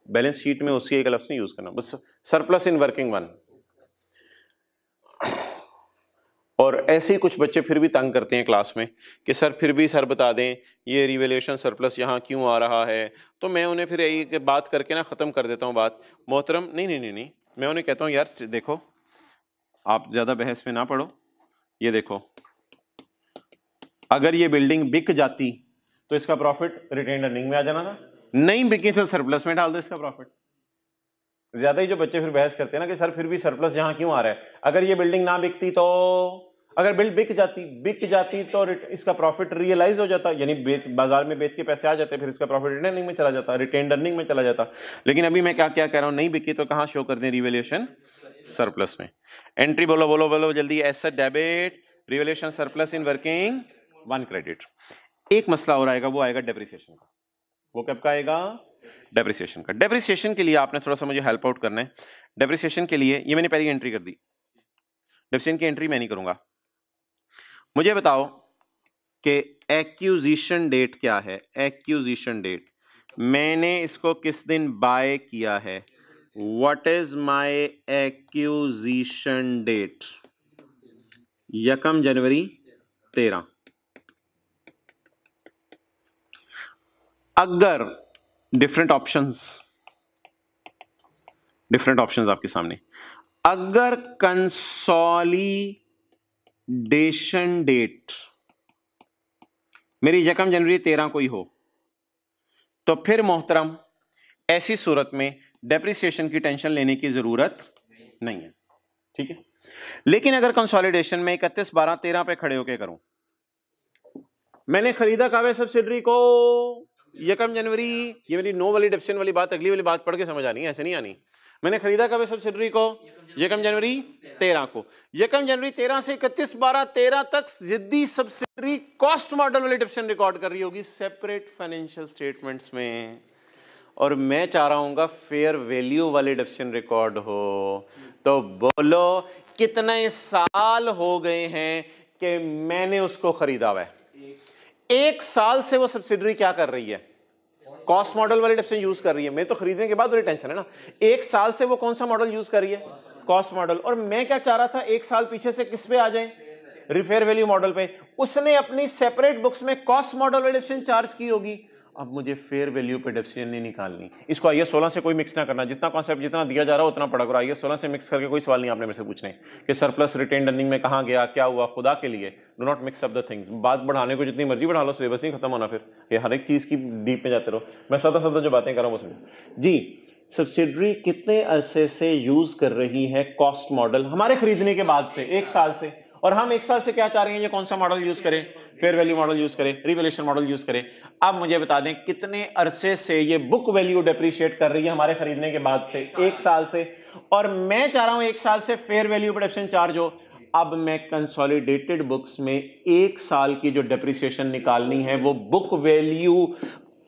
बैलेंस शीट में ओसीआई का लफ्ज नहीं यूज़ करना। बस सरप्लस इन वर्किंग वन और ऐसे ही कुछ बच्चे फिर भी तंग करते हैं क्लास में कि सर फिर भी सर बता दें, ये रिवेल्यूशन सरप्लस यहाँ क्यों आ रहा है? तो मैं उन्हें फिर यही बात करके ना ख़त्म कर देता हूँ बात। मोहतरम, नहीं नहीं नहीं नहीं। मैं उन्हें कहता हूँ, यार, देखो आप ज़्यादा बहस में ना पढ़ो ये देखो। अगर ये बिल्डिंग बिक जाती तो इसका प्रॉफिट रिटेन अर्निंग में आ जाना था। नहीं बिकी तो सरप्लस में डाल दो इसका प्रॉफिट। ज़्यादा ही जो बच्चे फिर बहस करते हैं ना कि सर फिर भी सरप्लस यहाँ क्यों आ रहा है? अगर ये बिल्डिंग ना बिकती तो अगर बिल्ड बिक जाती बिक जाती तो इसका प्रॉफिट रियलाइज़ हो जाता, यानी बेच, बाज़ार में बेच के पैसे आ जाते, फिर इसका प्रॉफिट रिटर्निंग में चला जाता रिटेन अर्निंग में चला जाता। लेकिन अभी मैं क्या क्या कह रहा हूँ, नहीं बिकी तो कहाँ शो कर दें रिवेल्यूशन सरप्लस में। एंट्री बोलो बोलो बोलो, जल्दी asset debit revaluation surplus in working one credit एक मसला और आएगा, वो आएगा डेप्रिसिएशन का। वो कब का आएगा? डेप्रिसिएशन का। डेप्रिसिएशन के लिए आपने थोड़ा सा मुझे हेल्प आउट करना है। डेप्रिसिएशन के लिए, ये मैंने पहली एंट्री कर दी। डेप्रिसिएशन की एंट्री मैं नहीं करूँगा। मुझे बताओ कि एक्यूजिशन डेट क्या है? एक्यूजिशन डेट मैंने इसको किस दिन बाय किया है? What is my acquisition date यकम जनवरी तेरह। अगर डिफरेंट ऑप्शंस डिफरेंट ऑप्शंस आपके सामने। अगर कंसोलिडेशन डेट। मेरी यकम जनवरी तेरह को ही हो। तो फिर मोहतरम, ऐसी सूरत में डेप्रिसिएशन की टेंशन लेने की ज़रूरत नहीं है। ठीक है? लेकिन अगर कंसोलिडेशन में इकतीस, बारह, तेरह पे खड़े होके करूँ, मैंने खरीदा कावे सब्सिडरी को, यकम जनवरी, ये मेरी नो वाली डेप्शन वाली बात, अगली वाली बात पढ़ के समझ आनी है, ऐसे नहीं आनी। मैंने खरीदा कब सब्सिडरी को? यकम जनवरी तेरह। को। यकम जनवरी तेरह से इकतीस बारह तेरह तक जिद्दी सब्सिडरी कॉस्ट मॉडल वाली डिप्शन रिकॉर्ड कर रही होगी सेपरेट फाइनेंशियल स्टेटमेंट्स में। और मैं चाह रहा हूँ फेयर वैल्यू वाली डिप्शन रिकॉर्ड हो। तो बोलो कितने साल हो गए हैं कि मैंने उसको खरीदा हुआ है? एक। साल से वो सब्सिडरी क्या कर रही है? कॉस्ट मॉडल वाली डेफिनेशन यूज़ कर रही है। मैं तो खरीदने के बाद वाली टेंशन है ना। एक साल से वो कौन सा मॉडल यूज़ कर रही है? कॉस्ट मॉडल और मैं क्या चाह रहा था, एक साल पीछे से किस पे आ जाए? रिफेयर वैल्यू मॉडल पे। उसने अपनी सेपरेट बुक्स में कॉस्ट मॉडल वाली डेफिनेशन चार्ज की होगी। अब मुझे फेयर वैल्यू पे डेप्शन नहीं निकालनी। इसको आइए सोलह से कोई मिक्स ना करना। जितना कॉन्सेप्ट जितना दिया जा रहा है, उतना पड़ा करो। आइए सोलह से मिक्स करके कोई सवाल नहीं, आपने मेरे से पूछने। कि सरप्लस रिटेन अर्निंग में कहाँ गया, क्या हुआ, खुदा के लिए। Do not mix up the things बात बढ़ाने को जितनी मर्ज़ी बढ़ा लो सिलेबस नहीं खत्म होना फिर। ये हर एक चीज़ की डीप में जाते रहो। मैं सदा सदा जो बातें कर रहा हूँ, वो समझो। जी सब्सिडरी कितने अरसे से यूज़ कर रही है कॉस्ट मॉडल हमारे खरीदने के बाद से, एक साल से। और हम एक साल से क्या चाह रहे हैं, ये कौन सा मॉडल यूज़ करें? फेयर वैल्यू मॉडल यूज़ करें रिवोल्यूशन मॉडल यूज़ करें। अब मुझे बता दें, कितने अरसे से ये बुक वैल्यू डेप्रिशिएट कर रही है हमारे खरीदने के बाद से, एक साल से। और मैं चाह रहा हूँ, एक साल से फेयर वैल्यू प्रोडक्शन चार्ज हो। अब मैं कंसोलिडेटेड बुक्स में एक साल की जो डेप्रिसिएशन निकालनी है, वो बुक वैल्यू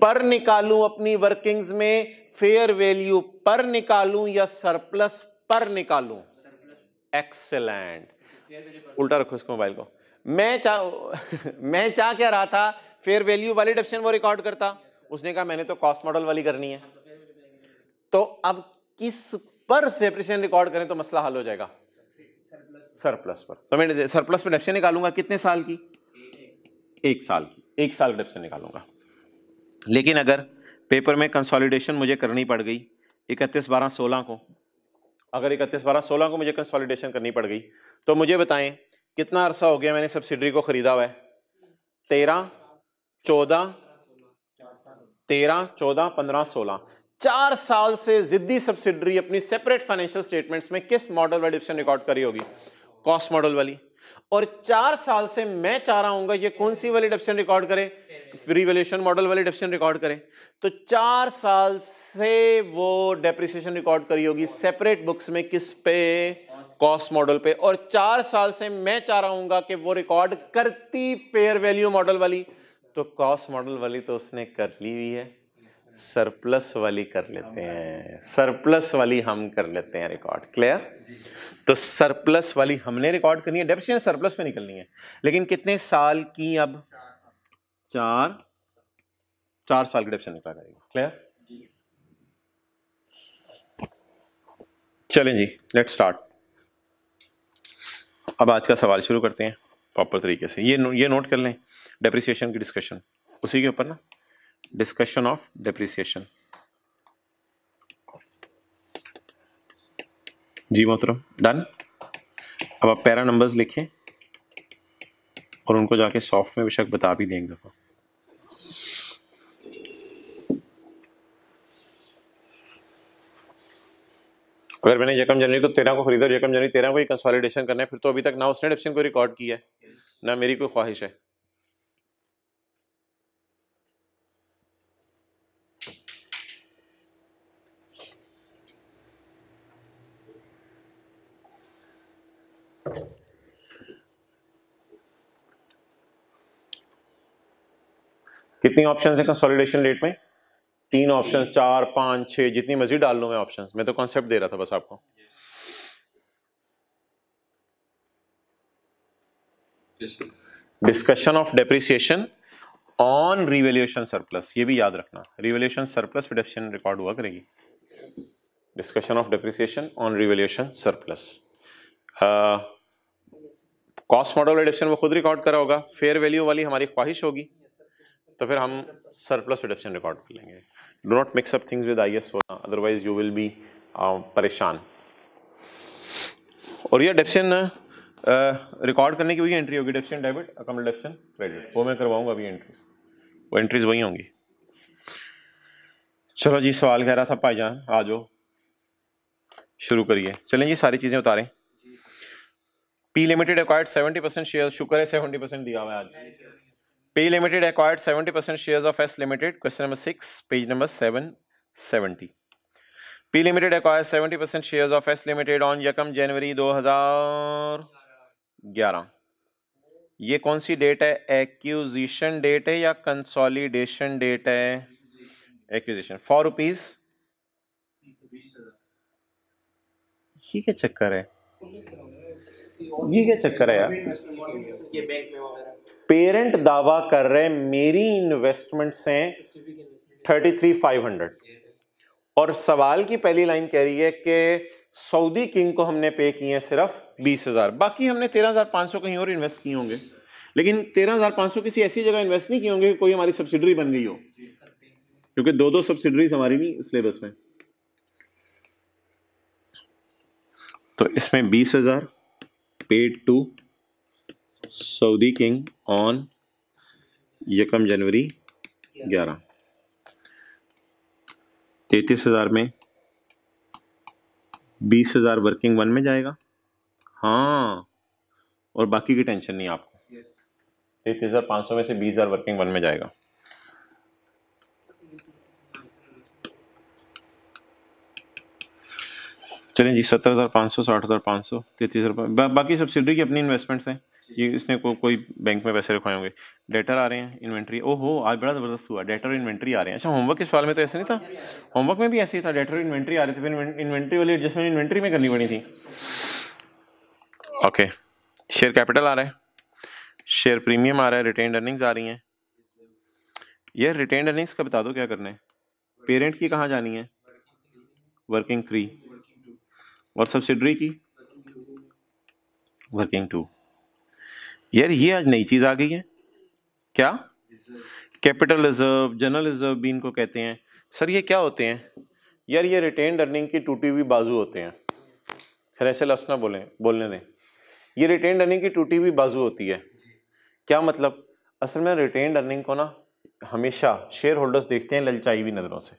पर निकालूं, अपनी वर्किंग्स में फेयर वैल्यू पर निकालूं या सरप्लस पर निकालूं? एक्सेलेंट उल्टा रखो इसको मोबाइल को। मैं चाह मैं चाह क्या रहा था? फेयर वैल्यू वाली डेप्शन वो रिकॉर्ड करता। उसने कहा मैंने तो कॉस्ट मॉडल वाली करनी है। तो अब किस पर सेपरेशन रिकॉर्ड करें तो मसला हल हो जाएगा? सरप्लस पर। तो मैं सरप्लस पर डेप्शन निकालूँगा कितने साल की? एक साल की। एक साल डेप्शन निकालूँगा। लेकिन अगर पेपर में कंसोलिडेशन मुझे करनी पड़ गई इकतीस बारह सोलह को अगर इकतीस बारह सोलह को मुझे कंसोलिडेशन करनी पड़ गई तो मुझे बताएँ, कितना अरसा हो गया मैंने सब्सिडरी को खरीदा हुआ है? तेरह, चौदह तेरह, चौदह, पंद्रह, सोलह। चार साल से जिद्दी सब्सिडरी अपनी सेपरेट फाइनेंशियल स्टेटमेंट्स में किस मॉडल वाली रिकॉर्ड करी होगी? कॉस्ट मॉडल वाली। और चार साल से मैं चाह रहा हूँ ये कौन सी वाली डिप्शन रिकॉर्ड करे? रिवोल्यूशन मॉडल वाली डेप्रिसिएशन रिकॉर्ड करे। तो चार साल से वो डेप्रिसिएशन रिकॉर्ड करी होगी सेपरेट बुक्स में किस पे? कॉस्ट मॉडल पे। और चार साल से मैं चाह रहा हूँ कि वो रिकॉर्ड करती पेयर वैल्यू मॉडल वाली। तो कॉस्ट मॉडल वाली तो उसने कर ली हुई है। सरप्लस वाली कर लेते हैं। सरप्लस वाली हम कर लेते हैं रिकॉर्ड क्लियर तो सरप्लस वाली हमने रिकॉर्ड करनी है डेप्रिसिएशन सरप्लस पे निकलनी है। लेकिन कितने साल की अब? चार। चार साल की डेप्शन निकला करेगा। क्लियर चलें जी लेट स्टार्ट अब आज का सवाल शुरू करते हैं प्रॉपर तरीके से। ये नो, ये नोट कर लें डेप्रिसिएशन की डिस्कशन उसी के ऊपर ना डिस्कशन ऑफ़ डेप्रिसिएशन जी मोहतरम डन अब आप पैरा नंबर्स लिखें और उनको जाके सॉफ्ट में बेशक बता भी देंगे आपको। अगर मैंने यकम जनवरी को तेरह को खरीदा और यकम जनवरी तेरह को ही कंसोलिडेशन करना है फिर तो अभी तक ना उसने डिप्शन को रिकॉर्ड किया है ना मेरी कोई ख्वाहिश है। कितनी ऑप्शन है कंसोलिडेशन रेट में? तीन ऑप्शन चार, पाँच, छह, जितनी मर्ज़ी डाल लो मैं ऑप्शन मैं तो कॉन्सेप्ट दे रहा था बस आपको। Discussion of depreciation on revaluation surplus ये भी याद रखना। रिवेल्यूशन सरप्लस रिडक्शन रिकॉर्ड हुआ करेगी। Discussion of depreciation on revaluation surplus cost model reduction वो खुद रिकॉर्ड करा होगा। फेयर वैल्यू वाली हमारी ख्वाहिश होगी। तो फिर हम सरप्लस रिडक्शन रिकॉर्ड कर लेंगे। Do not mix up things with I S otherwise you will be परेशान। और यह डेप्शन रिकॉर्ड करने की वही एंट्री होगी। Depreciation debit account depreciation credit वो मैं करवाऊँगा अभी एंट्रीज वो एंट्रीज वही होंगी। चलो जी, सवाल कह रहा था भाईजान, आ जाओ। शुरू करिए। चलें जी, सारी चीज़ें उतारें। P limited acquired seventy percent share शुक्र है सेवेंटी परसेंट दिया हुआ है आज। P limited acquired seventy percent share of S limited question number six page number seven seventy P limited acquired seventy percent share of S limited on यकम जनवरी दो हज़ार ग्यारह. ये कौन सी डेट है? एक्यूजिशन डेट है या कंसोलिडेशन डेट है? एक्यूजिशन फॉर रुपीज़ ये क्या चक्कर है। ये क्या चक्कर है यार? पेरेंट दावा कर रहे मेरी इन्वेस्टमेंट से थर्टी थ्री फाइव हंड्रेड और सवाल की पहली लाइन कह रही है कि सऊदी किंग को हमने पे किए हैं सिर्फ़ बीस हज़ार। बाकी हमने तेरह हज़ार पाँच सौ कहीं और इन्वेस्ट किए होंगे। लेकिन तेरह हज़ार पाँच सौ किसी ऐसी जगह इन्वेस्ट नहीं किए होंगे कि कोई हमारी सब्सिडरी बन गई हो। क्योंकि दो दो सब्सिडरीज हमारी नहीं सिलेबस में। तो इसमें बीस हज़ार paid to Saudi king on यकम जनवरी ग्यारह। तैतीस हज़ार में बीस हज़ार वर्किंग वन में जाएगा। हाँ और बाकी की टेंशन नहीं आपको। तैतीस हज़ार पाँच सौ में से बीस हज़ार वर्किंग वन में जाएगा। चलें जी सत्तर हज़ार पाँच सौ साठ हज़ार पाँच सौ तैतीस हज़ार बा, बाकी सब्सिडरी की अपनी इन्वेस्टमेंट्स हैं। ये इसने को कोई बैंक में पैसे रखवाए होंगे। डेटर आ रहे हैं इन्वेंट्री ओहो आज बड़ा ज़बरदस्त हुआ डेटर इन्वेंट्री आ रहे हैं। अच्छा होमवर्क के सवाल में तो ऐसा नहीं था? होमवर्क में भी ऐसे ही था डेटर इन्वेंट्री आ रहे थे फिर इन्वेंट्री वाली एडजस्टमेंट इन्वेंट्री में करनी पड़ी थी। ओके शेयर कैपिटल आ रहा है शेयर प्रीमियम आ रहा है रिटेन अर्निंग्स आ रही हैं। ये रिटेन अर्निंग्स का बता दो क्या करना है? पेरेंट की कहाँ जानी है? वर्किंग थ्री और सब्सिडरी की? वर्किंग टू यार, ये आज नई चीज़ आ गई है। क्या? कैपिटल रिज़र्व जनरल रिज़र्व भी इनको कहते हैं। सर, ये क्या होते हैं? यार, ये रिटेन अर्निंग की टूटी हुई बाजू होते हैं। सर, ऐसे लफ्स ना बोलें, बोलने दें। ये रिटेन अर्निंग की टूटी हुई बाजू होती है। क्या मतलब? असल में रिटेन अर्निंग को ना हमेशा शेयर होल्डर्स देखते हैं ललचाई हुई नज़रों से।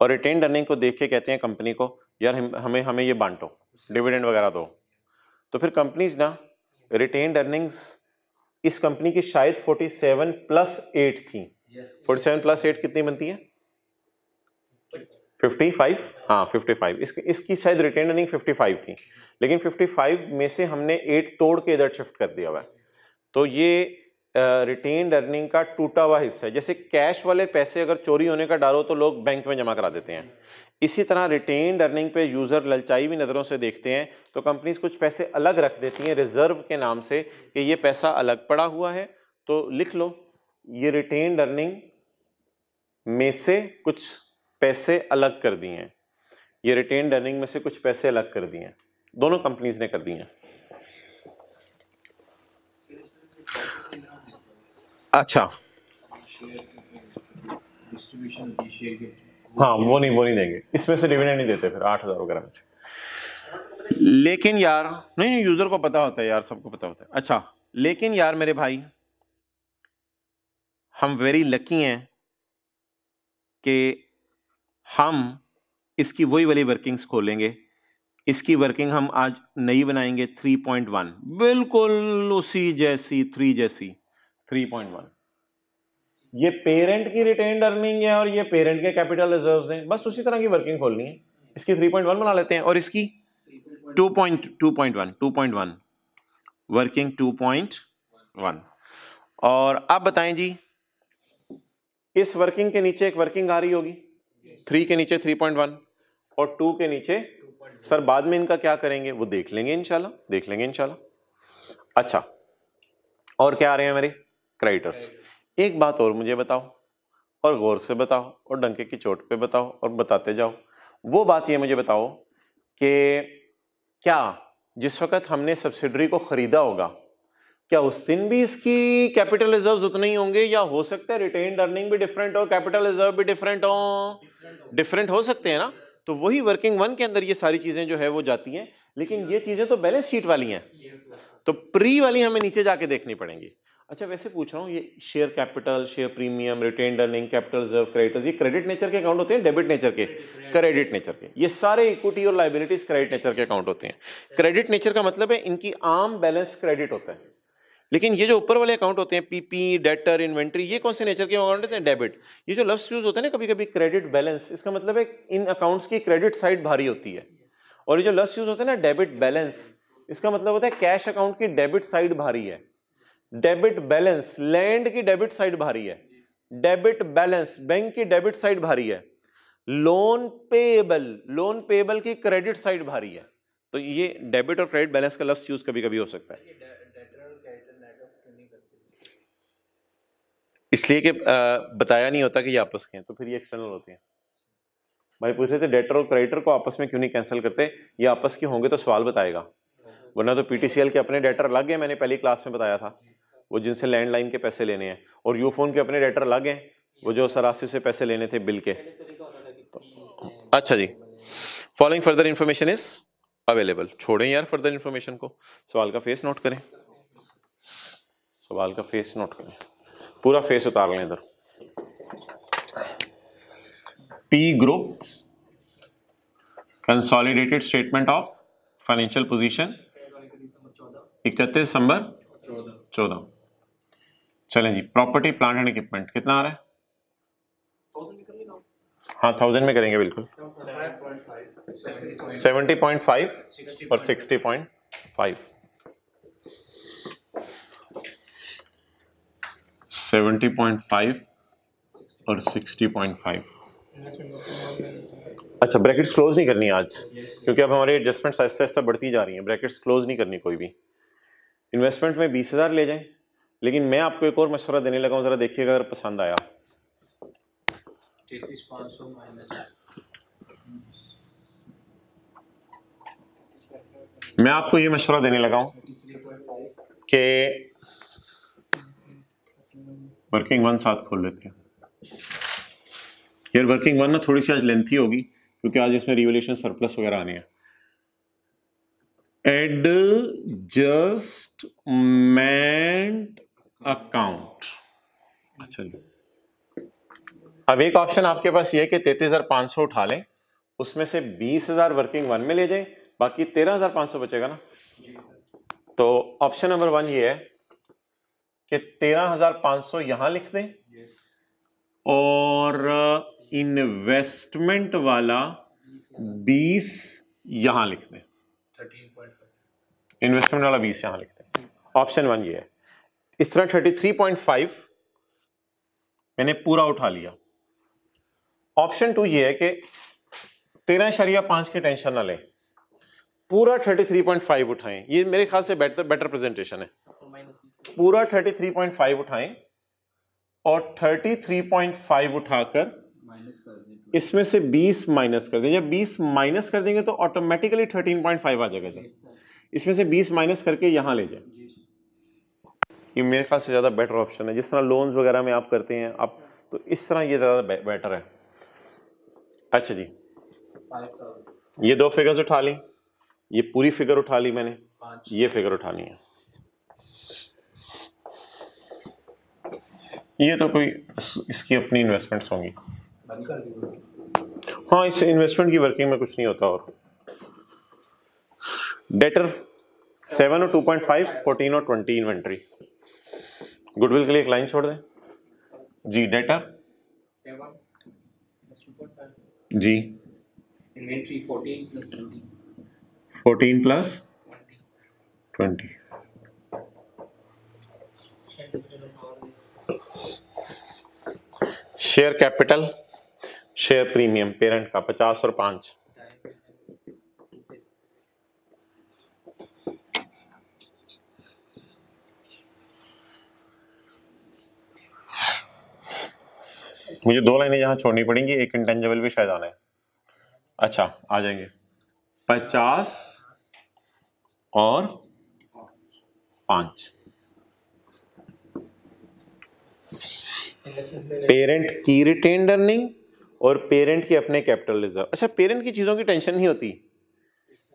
और रिटेन अर्निंग को देख के कहते हैं कंपनी को यार हमें हमें ये बांटो डिविडेंड वगैरह दो। तो फिर कंपनीज़ ना रिटेन अर्निंग्स इस कंपनी की शायद 47 प्लस एट थी। फोर्टी सेवन प्लस एट कितनी बनती है? 55 हाँ 55 इसकी इसकी शायद रिटेन अर्निंग 55 थी। लेकिन 55 में से हमने एट तोड़ के इधर शिफ्ट कर दिया हुआ है। तो ये रिटेन अर्निंग का टूटा हुआ हिस्सा है। जैसे कैश वाले पैसे अगर चोरी होने का डर हो तो लोग बैंक में जमा करा देते हैं। इसी तरह रिटेन अर्निंग पे यूज़र ललचाई हुई नज़रों से देखते हैं तो कंपनीज़ कुछ पैसे अलग रख देती हैं रिज़र्व के नाम से कि ये पैसा अलग पड़ा हुआ है। तो लिख लो, ये रिटेन अर्निंग में से कुछ पैसे अलग कर दिए हैं। ये रिटेन अर्निंग में से कुछ पैसे अलग कर दिए हैं। दोनों कंपनीज़ ने कर दिए हैं। अच्छा। हाँ वो नहीं वो नहीं देंगे। इसमें से डिविडेंड नहीं देते फिर आठ हज़ार वगैरह में से। लेकिन यार नहीं नहीं यूज़र को पता होता है यार सबको पता होता है। अच्छा लेकिन यार मेरे भाई हम वेरी लकी हैं कि हम इसकी वही वाली वर्किंग्स खोलेंगे। इसकी वर्किंग हम आज नई बनाएँगे 3.1 बिल्कुल उसी जैसी थ्री जैसी। 3.1 ये पेरेंट की रिटेन अर्निंग है और ये पेरेंट के कैपिटल रिज़र्व हैं। बस उसी तरह की वर्किंग खोलनी है। इसकी 3.1 बना लेते हैं और इसकी 2.2.1 2.1 वर्किंग 2.1 और अब बताएँ जी, इस वर्किंग के नीचे एक वर्किंग आ रही होगी। थ्री के नीचे थ्री पॉइंट वन और टू के नीचे सर बाद में इनका क्या करेंगे? वो देख लेंगे इनशाला देख लेंगे इनशाला अच्छा और क्या आ रहे हैं मेरे? क्राइटर्स एक बात और मुझे बताओ और गौर से बताओ और डंके की चोट पे बताओ और बताते जाओ। वो बात ये मुझे बताओ कि क्या जिस वक्त हमने सब्सिडरी को खरीदा होगा क्या उस दिन भी इसकी कैपिटल रिज़र्व उतने ही होंगे या हो सकता है रिटेन अर्निंग भी डिफरेंट हो कैपिटल रिज़र्व भी डिफरेंट हो? डिफरेंट हो सकते हैं ना? तो वही वर्किंग वन के अंदर ये सारी चीज़ें जो है वो जाती हैं। लेकिन ये चीज़ें तो बैलेंस शीट वाली हैं। तो प्री वाली हमें नीचे जाके देखनी पड़ेंगी। अच्छा वैसे पूछ रहा हूँ ये share capital share premium retain earning capital reserve creditors ये क्रेडिट नेचर के अकाउंट होते हैं डेबिट नेचर के? क्रेडिट नेचर के। ये सारे इक्विटी और लाइबिलिटीज क्रेडिट नेचर के अकाउंट होते हैं। क्रेडिट नेचर का मतलब है इनकी आम बैलेंस क्रेडिट होता है। लेकिन ये जो ऊपर वाले अकाउंट होते हैं पीपी डेटर इन्वेंट्री ये कौन से नेचर के अकाउंट होते हैं? डेबिट ये जो लफ्स यूज़ होते हैं ना कभी कभी क्रेडिट बैलेंस इसका मतलब है इन अकाउंट्स की क्रेडिट साइड भारी होती है। और ये जो लफ्स यूज़ होते हैं ना डेबिट बैलेंस इसका मतलब होता है कैश अकाउंट की डेबिट साइड भारी है। डेबिट बैलेंस, लैंड की डेबिट साइड भारी है। डेबिट बैलेंस, बैंक की डेबिट साइड भारी है। लोन पेएबल लोन पेएबल की क्रेडिट साइड भारी है। तो ये डेबिट और क्रेडिट बैलेंस का लफ्स यूज़ कभी कभी हो सकता है। इसलिए कि बताया नहीं होता कि ये आपस के हैं तो फिर ये एक्सटर्नल होते हैं। भाई पूछ रहे थे डेटर और क्रेडिटर को आपस में क्यों नहीं कैंसिल करते? ये आपस के होंगे तो सवाल बताएगा। वरना तो पीटीसीएल के अपने डेटर अलग हैं, मैंने पहली क्लास में बताया था। वो जिनसे लैंडलाइन के पैसे लेने हैं। और यूफोन के अपने डेटर अलग हैं, वो जो सरासी से पैसे लेने थे बिल के। अच्छा जी following further information is available छोड़ें यार फर्दर इन्फॉर्मेशन को। सवाल का फेस नोट करें। सवाल का फेस नोट करें। पूरा फेस उतार लें इधर। T group consolidated statement of financial position इकतीस दिसंबर चौदह। चलें जी प्रॉपर्टी प्लांट एंड इक्विपमेंट कितना आ रहा है? हाँ थाउज़ेंड में करेंगे बिल्कुल। सेवेंटी पॉइंट फाइव और sixty point five seventy point five और सिक्सटी पॉइंट फाइव अच्छा ब्रैकेट्स क्लोज नहीं करनी आज क्योंकि अब हमारी एडजस्टमेंट्स आहिस्ता आहिस्ता बढ़ती जा रही हैं। ब्रैकेट्स क्लोज नहीं करनी कोई भी। इन्वेस्टमेंट में बीस हज़ार ले जाएँ। लेकिन मैं आपको एक और मशवरा देने लगा हूँ ज़रा देखिएगा अगर पसंद आया। मैं आपको ये मशवरा देने लगा हूँ कि वर्किंग वन साथ खोल लेते हैं। यार वर्किंग वन ना थोड़ी सी आज लेंथी होगी क्योंकि आज इसमें रिवोल्यूशन सरप्लस वगैरह आने हैं। एडजस्टमेंट अकाउंट अच्छा अब एक ऑप्शन आपके पास ये है कि तैतीस हज़ार पाँच सौ उठा लें, उसमें से बीस हज़ार वर्किंग वन में ले जाए, बाकी तेरह हज़ार पाँच सौ बचेगा ना? तो ऑप्शन नंबर वन ये है कि तेरह हज़ार पाँच सौ यहाँ लिख दें, और इन्वेस्टमेंट वाला बीस यहाँ लिख दें। इन्वेस्टमेंट वाला बीस यहाँ लिख दें ऑप्शन वन ये है। इस तरह थर्टी थ्री पॉइंट फाइव मैंने पूरा उठा लिया। ऑप्शन टू ये है कि तेरह शरिया पाँच की टेंशन ना लें। पूरा 33.5 उठाएँ। ये मेरे ख्याल से बेटर बेटर प्रेजेंटेशन है। पूरा 33.5 उठाएँ और 33.5 उठाकर इसमें से 20 माइनस कर दें। जब 20 माइनस कर देंगे तो ऑटोमेटिकली 13.5 आ जाएगा। इसमें से 20 माइनस करके यहाँ ले जाए। ये मेरे ख्याल से ज़्यादा बेटर ऑप्शन है। जिस तरह लोन्स वगैरह में आप करते हैं आप तो इस तरह ये ज़्यादा बेटर है। अच्छा जी। ये दो फिगर्स उठा ली। ये पूरी फिगर उठा ली मैंने। ये फिगर उठानी है। ये तो कोई इसकी अपनी इन्वेस्टमेंट्स होंगी। हाँ इस इन्वेस्टमेंट की वर्किंग में कुछ नहीं होता और डेटर सेवन और टू पॉइंट फाइव फोर्टीन और ट्वेंटी इन्वेंट्री गुडविल के लिए एक लाइन छोड़ दें। जी डेटर जी। Inventory fourteen plus twenty fourteen plus twenty share capital share premium parent का पचास और पाँच। मुझे दो लाइनें यहाँ छोड़नी पड़ेंगी, एक इंटेंजेबल भी शायद आना है। अच्छा आ जाएँगे। पचास और पाँच। पेरेंट की रिटेन अर्निंग और पेरेंट की अपने कैपिटल रिज़र्व अच्छा पेरेंट की चीज़ों की टेंशन नहीं होती?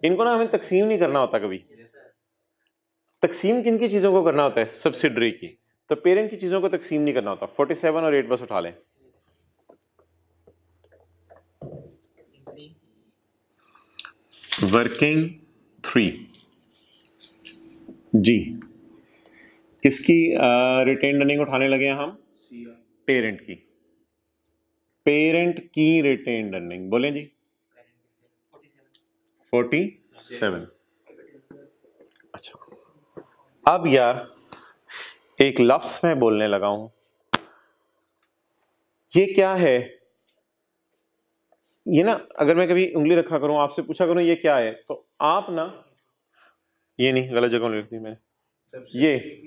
इनको ना हमें तकसीम नहीं करना होता कभी। तकसीम किन की चीज़ों को करना होता है? सब्सिडरी की। तो पेरेंट की चीज़ों को तकसीम नहीं करना होता। फोर्टी सेवन और एट बस उठा लें। Working three. जी। किसकी रिटेन रनिंग उठाने लगे हैं हम? पेरेंट की। पेरेंट की रिटेन रनिंग बोले जी। फोर्टी सेवन अच्छा। अब यार एक लफ्स में बोलने लगा हूँ। ये क्या है? ये ना, अगर मैं कभी उंगली रखा करूँ, आपसे पूछा करूँ, ये क्या है? तो आप ना, ये नहीं, गलत जगह लिख दी मैंने। ये,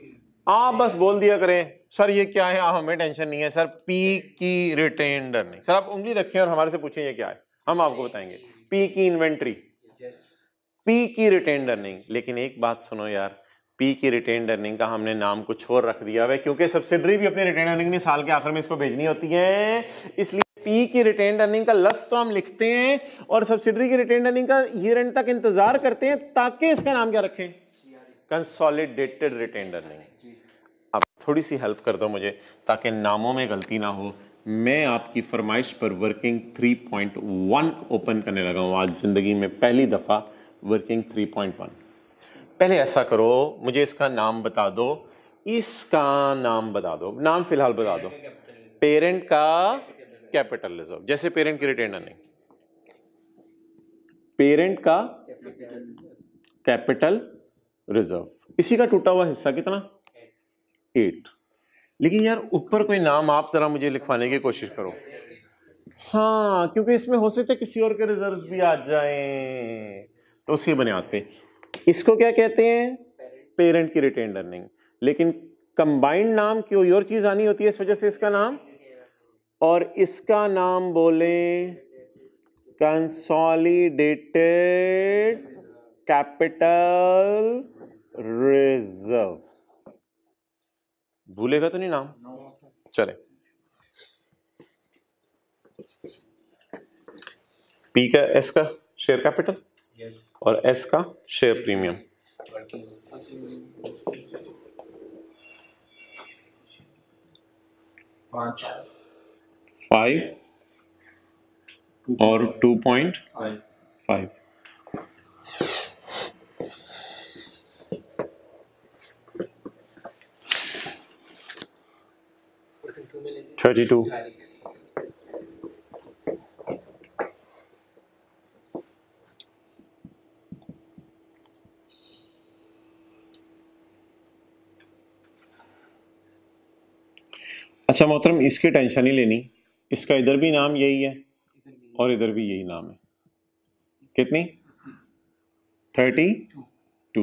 आप बस बोल दिया करें, सर, ये क्या है? आप हमें टेंशन नहीं है, सर, पी की रिटेंडर नहीं। सर, आप उंगली रखें और हमारे से पूछें, ये क्या है? हम आपको बताएँगे। पी की इन्वेंट्री। पी की रिटेन अर्निंग लेकिन एक बात सुनो यार, पी की रिटेन अर्निंग का हमने नाम कुछ और रख दिया है, क्योंकि सब्सिडरी भी अपनी रिटेन अर्निंग में साल के आखिर में इसको भेजनी होती है। इसलिए पी की रिटेन अर्निंग का लस तो हम लिखते हैं और सब्सिडरी की रिटेन अर्निंग का ईयर एंड तक इंतज़ार करते हैं ताकि इसका नाम क्या रखें? कंसोलिडेटेड रिटेन अर्निंग अब थोड़ी सी हेल्प कर दो मुझे ताकि नामों में गलती ना हो। मैं आपकी फरमाइश पर वर्किंग 3.1 ओपन करने लगा हूँ। आज ज़िंदगी में पहली दफ़ा वर्किंग 3.1 पहले ऐसा करो मुझे इसका नाम बता दो। इसका नाम बता दो। नाम फ़िलहाल बता दो। पेरेंट का कैपिटल रिज़र्व जैसे पेरेंट की रिटेन अर्निंग पेरेंट का कैपिटल रिज़र्व इसी का टूटा हुआ हिस्सा कितना? एट लेकिन यार, ऊपर कोई नाम आप जरा मुझे लिखवाने की कोशिश करो। हाँ क्योंकि इसमें हो सकते किसी और के रिज़र्व भी आ जाए। तो उसी बुनियाद पे इसको क्या कहते हैं? पेरेंट की रिटेन अर्निंग लेकिन कंबाइंड नाम की और चीज़ आनी होती है इस वजह से इसका नाम? और इसका नाम बोले कंसोलिडेटेड कैपिटल रिज़र्व भूलेगा तो नहीं नाम? चले। पी का एस का शेयर कैपिटल yes. और एस का शेयर प्रीमियम पाँच। फाइव और two point five thirty two अच्छा मोहतरम इसकी टेंशन ही लेनी। इसका इधर भी नाम यही है और इधर भी यही नाम है। कितनी? थर्टी? टू।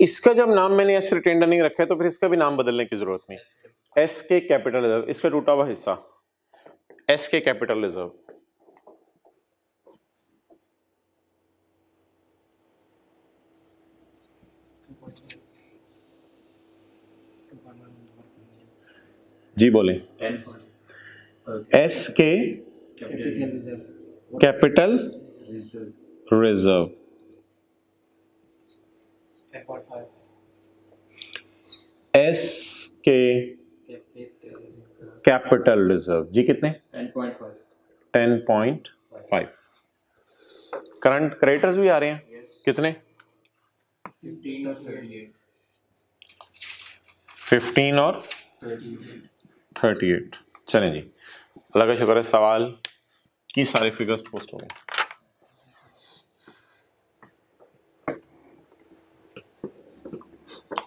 इसका जब नाम मैंने एस रिटेंडर नहीं रखा है तो फिर इसका भी नाम बदलने की ज़रूरत नहीं। एस के कैपिटल रिज़र्व इसका टूटा हुआ हिस्सा। एस के कैपिटल रिज़र्व जी बोले। एस के कैपिटल रिज़र्व एस के कैपिटल रिज़र्व जी कितने? Ten point five current creditors भी आ रहे हैं? Yes. कितने? फिफ्टीन और थर्टी एट चलें जी। अल्लाह का शुक्र है, सवाल की सारे फिगर्स पोस्ट हो गए।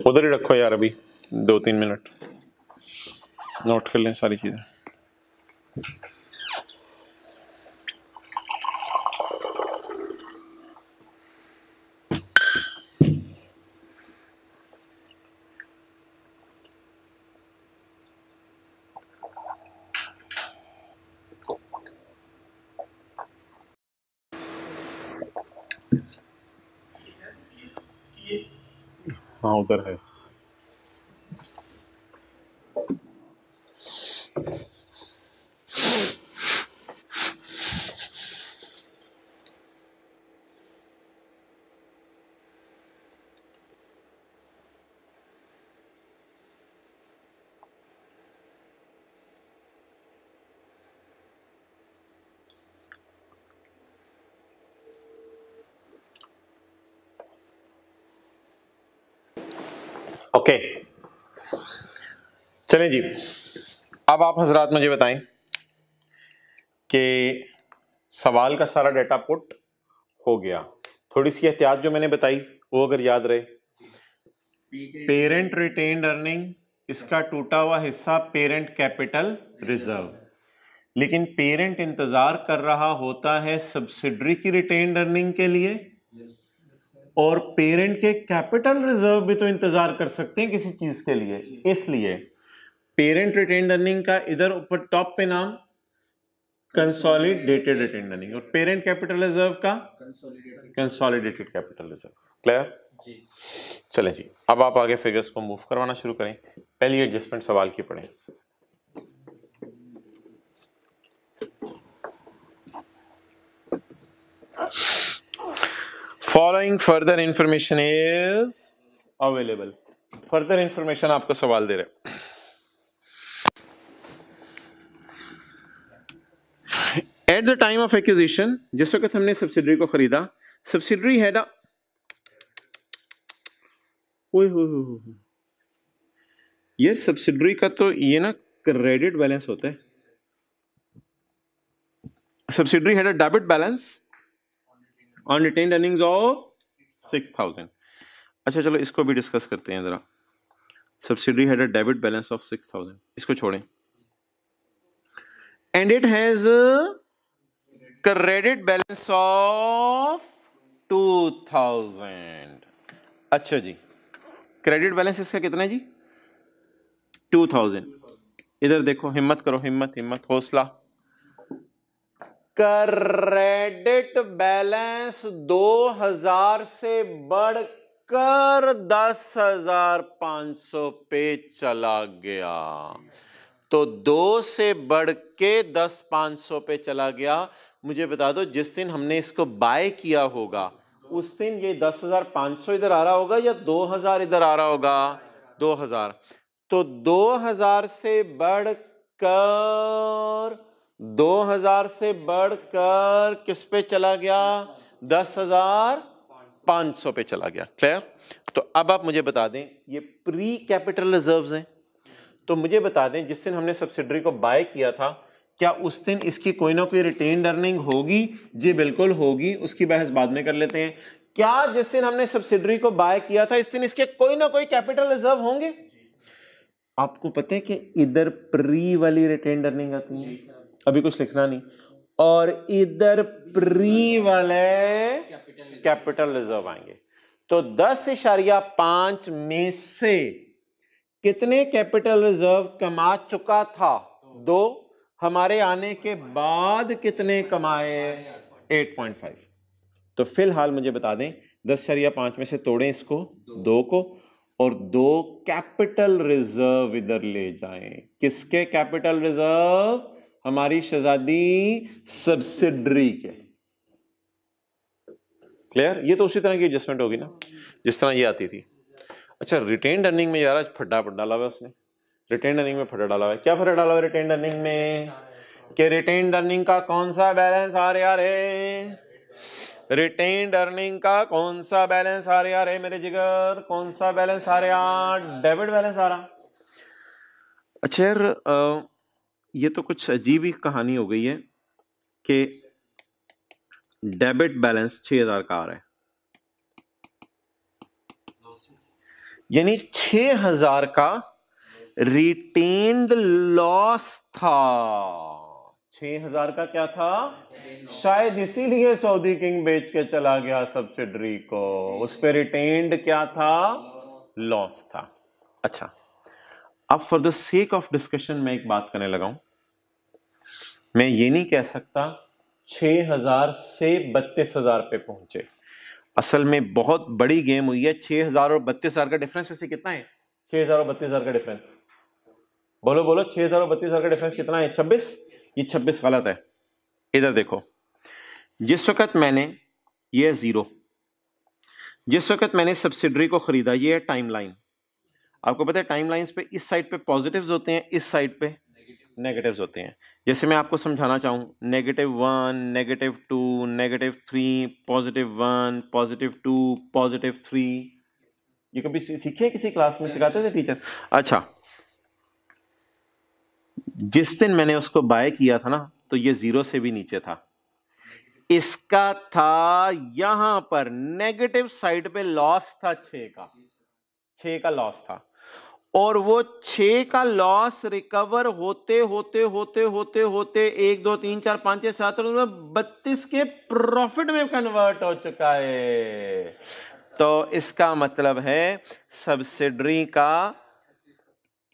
उधर ही रखो यार अभी दो तीन मिनट नोट कर लें सारी चीज़ें। हाँ उधर है ओके चलें जी। अब आप हजरात मुझे बताएँ कि सवाल का सारा डाटा पुट हो गया। थोड़ी सी एहतियात जो मैंने बताई, वो अगर याद रहे। पेरेंट रिटेन्ड अर्निंग इसका टूटा हुआ हिस्सा पेरेंट कैपिटल रिज़र्व लेकिन पेरेंट इंतज़ार कर रहा होता है सब्सिडरी की रिटेन्ड अर्निंग के लिए। और पेरेंट के कैपिटल रिज़र्व भी तो इंतज़ार कर सकते हैं किसी चीज़ के लिए। इसलिए पेरेंट रिटेन अर्निंग का इधर ऊपर टॉप पे नाम कंसोलिडेटेड रिटेन अर्निंग और पेरेंट कैपिटल रिज़र्व का? कंसोलिडेटेड कैपिटल रिज़र्व क्लियर चलें जी अब आप आगे फिगर्स को मूव करवाना शुरू करें। पहली एडजस्टमेंट सवाल की पढ़ें। Following further information is available further information आपको सवाल दे रहे at the time of acquisition जिस वक्त हमने सब्सिडरी को खरीदा सब्सिडरी है दा ये सब्सिडरी का तो ये ना क्रेडिट बैलेंस होता है। सब्सिडरी है debit balance on retain earnings of six thousand अच्छा चलो इसको भी डिस्कस करते हैं ज़रा। Subsidy had a debit balance of six thousand इसको छोड़ें। And it has credit balance of two thousand अच्छा जी। क्रेडिट बैलेंस इसका कितना है जी? टू थाउज़ेंड इधर देखो, हिम्मत करो, हिम्मत हिम्मत, हौसला। क्रेडिट बैलेंस 2000 से बढ़कर 10,500 पे चला गया। तो दो से बढ़ के दस पाँच सौ पे चला गया। मुझे बता दो जिस दिन हमने इसको बाय किया होगा उस दिन ये दस हज़ार पाँच सौ इधर आ रहा होगा या दो हज़ार इधर आ रहा होगा? दो हज़ार। तो दो हज़ार से बढ़ कर 2000 से बढ़कर किस पे चला गया? दस हज़ार पाँच सौ पे चला गया। क्लियर तो अब आप मुझे बता दें, ये प्री कैपिटल रिज़र्व हैं। तो मुझे बता दें, जिस दिन हमने सब्सिडरी को बाय किया था, क्या उस दिन इसकी कोई ना कोई रिटेन अर्निंग होगी? जी, बिल्कुल होगी। उसकी बहस बाद में कर लेते हैं। क्या जिस दिन हमने सब्सिडरी को बाय किया था, इस दिन इसके कोई ना कोई कैपिटल रिज़र्व होंगे? आपको पता है कि इधर प्री वाली रिटेन अर्निंग आती है? अभी कुछ लिखना नहीं। और इधर प्री वाले कैपिटल रिज़र्व आएँगे। तो दस इशारिया पाँच में से कितने कैपिटल रिज़र्व कमा चुका था? दो। हमारे आने के बाद कितने कमाए? 8.5 तो फ़िलहाल मुझे बता दें, दस शरिया पाँच में से तोड़ें इसको, दो को, और दो कैपिटल रिज़र्व इधर ले जाएँ। किसके कैपिटल रिज़र्व? हमारी शहजादी सब्सिडरी के। क्लियर ये तो उसी तरह की एडजस्टमेंट होगी ना, जिस तरह ये आती थी। अच्छा रिटेन अर्निंग में यार आज फड्डा डाला हुआ उसने। रिटेन अर्निंग में फटा डाला हुआ है। क्या फटा डाला हुआ रिटेन अर्निंग में? कि रिटेन अर्निंग का कौन सा बैलेंस आ रहा है? रिटेन अर्निंग का कौन सा बैलेंस आ रहा है मेरे जिगर? कौन सा बैलेंस आ रहा डेबिट बैलेंस आ रहा। अच्छा यार ये तो कुछ अजीब ही कहानी हो गई है कि डेबिट बैलेंस छह हज़ार का आ रहा है। यानी छह हज़ार का रिटेन्ड लॉस था। छह हज़ार का क्या था? शायद इसीलिए सऊदी किंग बेच के चला गया सब्सिडरी को। उस पर रिटेन्ड क्या था? लॉस था। अच्छा। अब for the sake of discussion मैं एक बात करने लगा हूँ। मैं ये नहीं कह सकता छह हज़ार से बत्तीस हज़ार पे पहुँचे। असल में बहुत बड़ी गेम हुई है। छह हज़ार और बत्तीस हज़ार का डिफरेंस वैसे कितना है? छह हज़ार और बत्तीस हज़ार का डिफरेंस बोलो बोलो, छह हज़ार और बत्तीस हज़ार का डिफरेंस कितना है? छब्बीस? ये छब्बीस गलत है। इधर देखो। जिस वक्त मैंने ये ज़ीरो जिस वक्त मैंने सब्सिडरी को खरीदा, ये है टाइम लाइन आपको पता है टाइम लाइन्स पे इस साइड पे पॉजिटिव्स होते हैं, इस साइड पे नेगेटिव्स होते हैं। जैसे मैं आपको समझाना चाहूँ negative one negative two negative three positive one positive two positive three ये कभी सीखे किसी क्लास में? सिखाते थे टीचर अच्छा। जिस दिन मैंने उसको बाय किया था ना तो ये ज़ीरो से भी नीचे था। इसका था यहाँ पर नेगेटिव साइड पे लॉस था छ का। छ का लॉस था। और वो छ का लॉस रिकवर होते होते होते होते होते, एक, दो, तीन, चार, पाँच, छह, सात में बत्तीस के प्रॉफिट में कन्वर्ट हो चुका है। तो इसका मतलब है सब्सिडरी का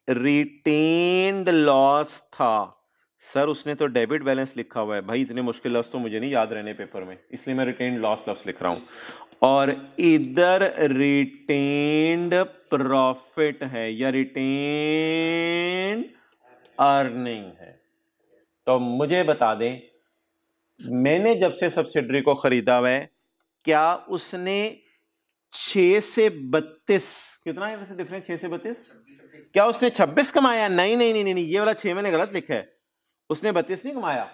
रिटेन्ड लॉस था। सर उसने तो डेबिट बैलेंस लिखा हुआ है। भाई, इतने मुश्किल लफ्ज तो मुझे नहीं याद रहने पेपर में। इसलिए मैं रिटेन्ड लॉस लफ्ज लिख रहा हूँ। और इधर रिटेन्ड प्रॉफिट है, या रिटेन अर्निंग है। तो मुझे बता दें, मैंने जब से सब्सिडरी को खरीदा हुआ है, क्या उसने छ से बत्तीस, कितना है वैसे डिफरेंस छह से बत्तीस? क्या उसने छब्बीस कमाया? नहीं नहीं नहीं नहीं ये वाला छह मैंने गलत लिखा है। उसने बत्तीस नहीं कमाया।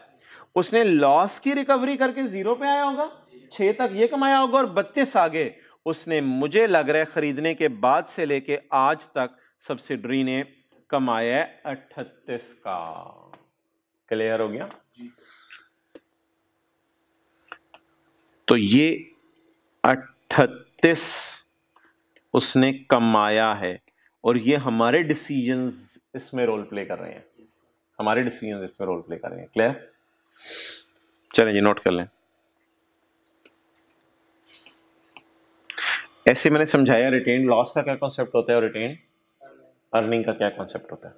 उसने लॉस की रिकवरी करके ज़ीरो पे आया होगा। छह तक ये कमाया होगा और बत्तीस आगे। उसने मुझे लग रहा है खरीदने के बाद से लेके आज तक सब्सिडरी ने कमाया अठतीस का। क्लियर हो गया? तो ये अठतीस उसने कमाया है और ये हमारे डिसीजंस इसमें रोल प्ले कर रहे हैं। हमारे डिसीजंस इसमें रोल प्ले कर रहे हैं। क्लियर चलें जी नोट कर लें। ऐसे मैंने समझाया रिटेन लॉस का क्या कॉन्सेप्ट होता है और रिटेन अर्निंग का क्या कॉन्सेप्ट होता है?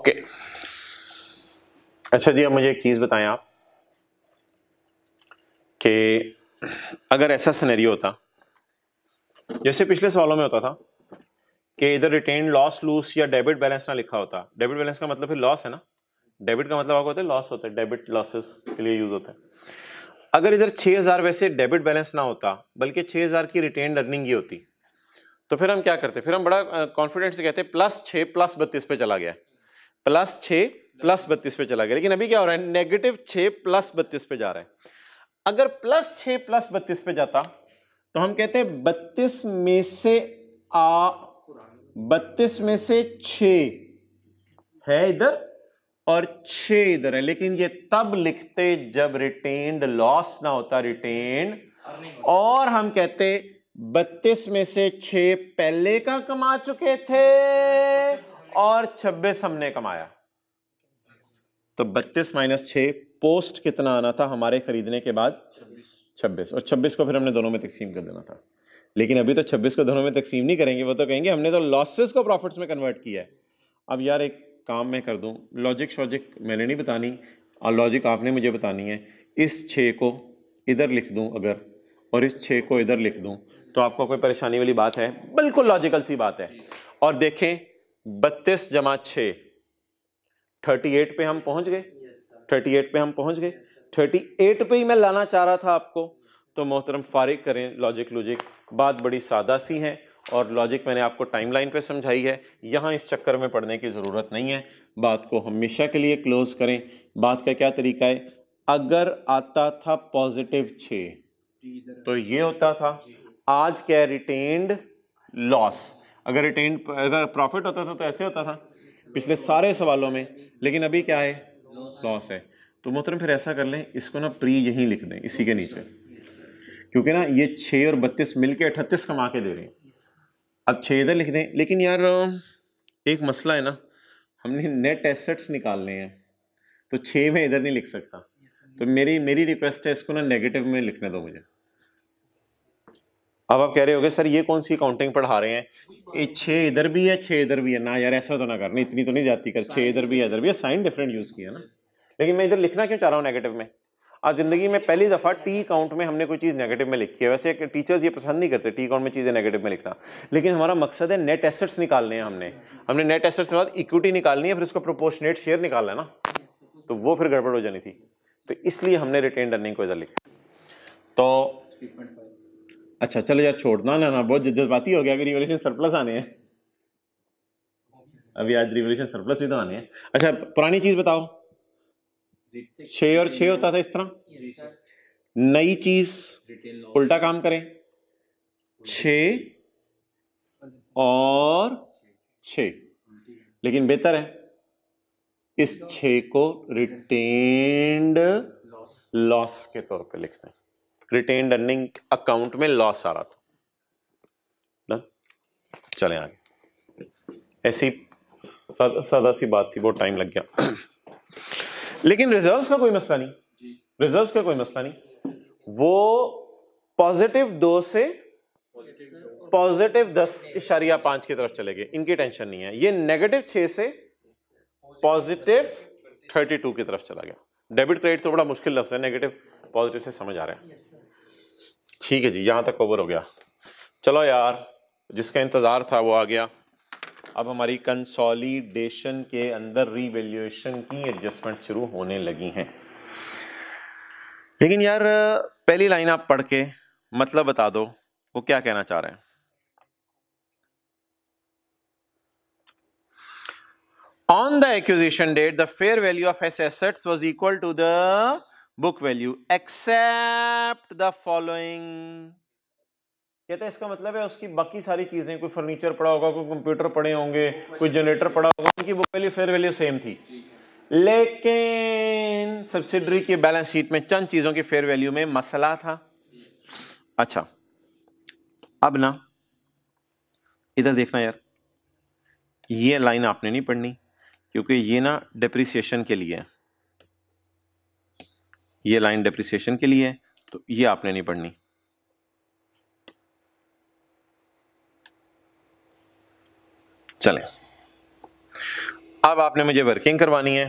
ओके। अच्छा जी, अब मुझे एक चीज़ बताएँ आप, कि अगर ऐसा सिनेरियो होता, जैसे पिछले सवालों में होता था, कि इधर रिटेन लॉस लूस या डेबिट बैलेंस ना लिखा होता। डेबिट बैलेंस का मतलब फिर लॉस है ना? डेबिट का मतलब आपको होता है लॉस होता है डेबिट लॉसेस के लिए यूज़ होता है। अगर इधर 6000 वैसे डेबिट बैलेंस ना होता, बल्कि 6000 की रिटेन अर्निंग ही होती तो फिर हम क्या करते? फिर हम बड़ा कॉन्फिडेंस से कहते प्लस छः प्लस बत्तीस पे चला गया। प्लस छ प्लस बत्तीस पे चला गया। लेकिन अभी क्या हो रहा है? नेगेटिव छ प्लस बत्तीस पे जा रहा है। अगर प्लस छ प्लस बत्तीस पे जाता तो हम कहते हैं बत्तीस में से आ, बत्तीस में से छ है इधर और छ इधर है। लेकिन ये तब लिखते जब रिटेन्ड लॉस ना होता रिटेन और हम कहते बत्तीस में से छ पहले का कमा चुके थे? और 26 हमने कमाया। तो 32 माइनस छ पोस्ट कितना आना था हमारे खरीदने के बाद? 26 और 26 को फिर हमने दोनों में तकसीम कर देना था। लेकिन अभी तो 26 को दोनों में तकसीम नहीं करेंगे, वो तो कहेंगे हमने तो लॉसेस को प्रॉफिट्स में कन्वर्ट किया है। अब यार एक काम मैं कर दूँ लॉजिक शॉजिक मैंने नहीं बतानी, और लॉजिक आपने मुझे बतानी है। इस छः को इधर लिख दूँ अगर, और इस छः को इधर लिख दूँ तो आपको कोई परेशानी वाली बात है? बिल्कुल लॉजिकल सी बात है। और देखें बत्तीस जमा छ थर्टी एट पे हम पहुँच गए? थर्टी एट पे हम पहुँच गए? थर्टी एट पे ही मैं लाना चाह रहा था आपको। तो मोहतरम फारिग करें। लॉजिक लॉजिक बात बड़ी सादा सी है और लॉजिक मैंने आपको टाइमलाइन पे समझाई है। यहाँ इस चक्कर में पढ़ने की ज़रूरत नहीं है। बात को हमेशा के लिए क्लोज करें। बात का क्या तरीका है? अगर आता था पॉजिटिव छ तो ये होता था आज क्या रिटेन्ड लॉस अगर रिटेन्ड अगर प्रॉफिट होता था तो ऐसे होता था, पिछले सारे सवालों में। लेकिन अभी क्या है? लॉस है। तो मोहतरम, फिर ऐसा कर लें, इसको ना प्री यहीं लिख दें, इसी के नीचे। क्योंकि ना ये छः और बत्तीस मिल के अठतीस कमा के दे रहे हैं। अब छः इधर लिख दें। लेकिन यार, एक मसला है ना, हमने नेट एसेट्स निकालने हैं। तो छः में इधर नहीं लिख सकता। तो मेरी मेरी रिक्वेस्ट है, इसको ना नेगेटिव में लिखने दो मुझे। अब आप कह रहे होगे, सर, ये कौन सी अकाउंटिंग पढ़ा रहे हैं? ये छः इधर भी है, छः इधर भी है। ना यार, ऐसा तो ना करना, इतनी तो नहीं जाती कर, छः इधर भी है, इधर भी है। साइन डिफरेंट यूज़ किया ना। लेकिन मैं इधर लिखना क्यों चाह रहा हूँ नेगेटिव में? आज ज़िंदगी में पहली दफ़ा टी अकाउंट में हमने कोई चीज़ नेगेटिव में लिखी है। वैसे टीचर्स ये पसंद नहीं करते टी अकाउंट में चीज़ें नेगेटिव में लिखना। लेकिन हमारा मकसद है नेट एसेट्स निकालने हैं हमने। हमने नेट एसेट्स के बाद इक्विटी निकालनी है, फिर उसको प्रोपोर्शनेट शेयर निकालना है ना? तो वो फिर गड़बड़ हो जानी थी। तो इसलिए हमने रिटेन अर्निंग को इधर लिखा। तो अच्छा चलो यार छोड़ना ना ना बहुत जज्बाती हो गया, अभी रिवोल्यूशन सरप्लस आने हैं। अभी आज रिवोल्यूशन सरप्लस भी तो आने हैं। अच्छा पुरानी चीज़ बताओ। छः और छः होता था इस तरह? नई चीज़, उल्टा काम करें। छ और छ लेकिन बेहतर है। इस छ को रिटेन्ड लॉस के तौर पे लिखते हैं। रिटेन अर्निंग अकाउंट में लॉस आ रहा था। ना? चले आगे। ऐसी सादा सी बात थी बहुत टाइम लग गया। लेकिन रिजर्व्स का कोई मसला नहीं। रिजर्व्स का कोई मसला नहीं। वो पॉजिटिव दो से पॉजिटिव दस इशारिया पाँच की तरफ़ चले गए। इनकी टेंशन नहीं है। ये नेगेटिव छह से पॉजिटिव थर्टी टू की तरफ़ चला गया। डेबिट क्रेडिट तो बड़ा मुश्किल लफ्ज है। नेगेटिव पॉजिटिव से समझ आ रहे है। ठीक है जी यहाँ तक कवर हो गया। चलो यार जिसका इंतज़ार था वो आ गया। अब हमारी कंसोलिडेशन के अंदर रीवैल्यूएशन की एडजस्टमेंट शुरू होने लगी हैं। लेकिन यार पहली लाइन आप पढ़ के मतलब बता दो वो क्या कहना चाह रहे हैं? On the acquisition date, the fair value of assets was equal to the book value except the following कहते हैं, इसका मतलब है उसकी बाकी सारी चीज़ें, कोई फर्नीचर पड़ा होगा, कोई कंप्यूटर पड़े होंगे, कोई जनरेटर पड़ा होगा, उनकी book value fair value same थी। लेकिन सब्सिडरी की बैलेंस शीट में चंद चीज़ों की फेयर वैल्यू में मसला था। अच्छा अब ना, इधर देखना यार, ये लाइन आपने नहीं पढ़नी, क्योंकि ये ना डिप्रिसिएशन के लिए है। ये लाइन डेप्रिसिएशन के लिए है तो ये आपने नहीं पढ़नी। चलें। अब आपने मुझे वर्किंग करवानी है,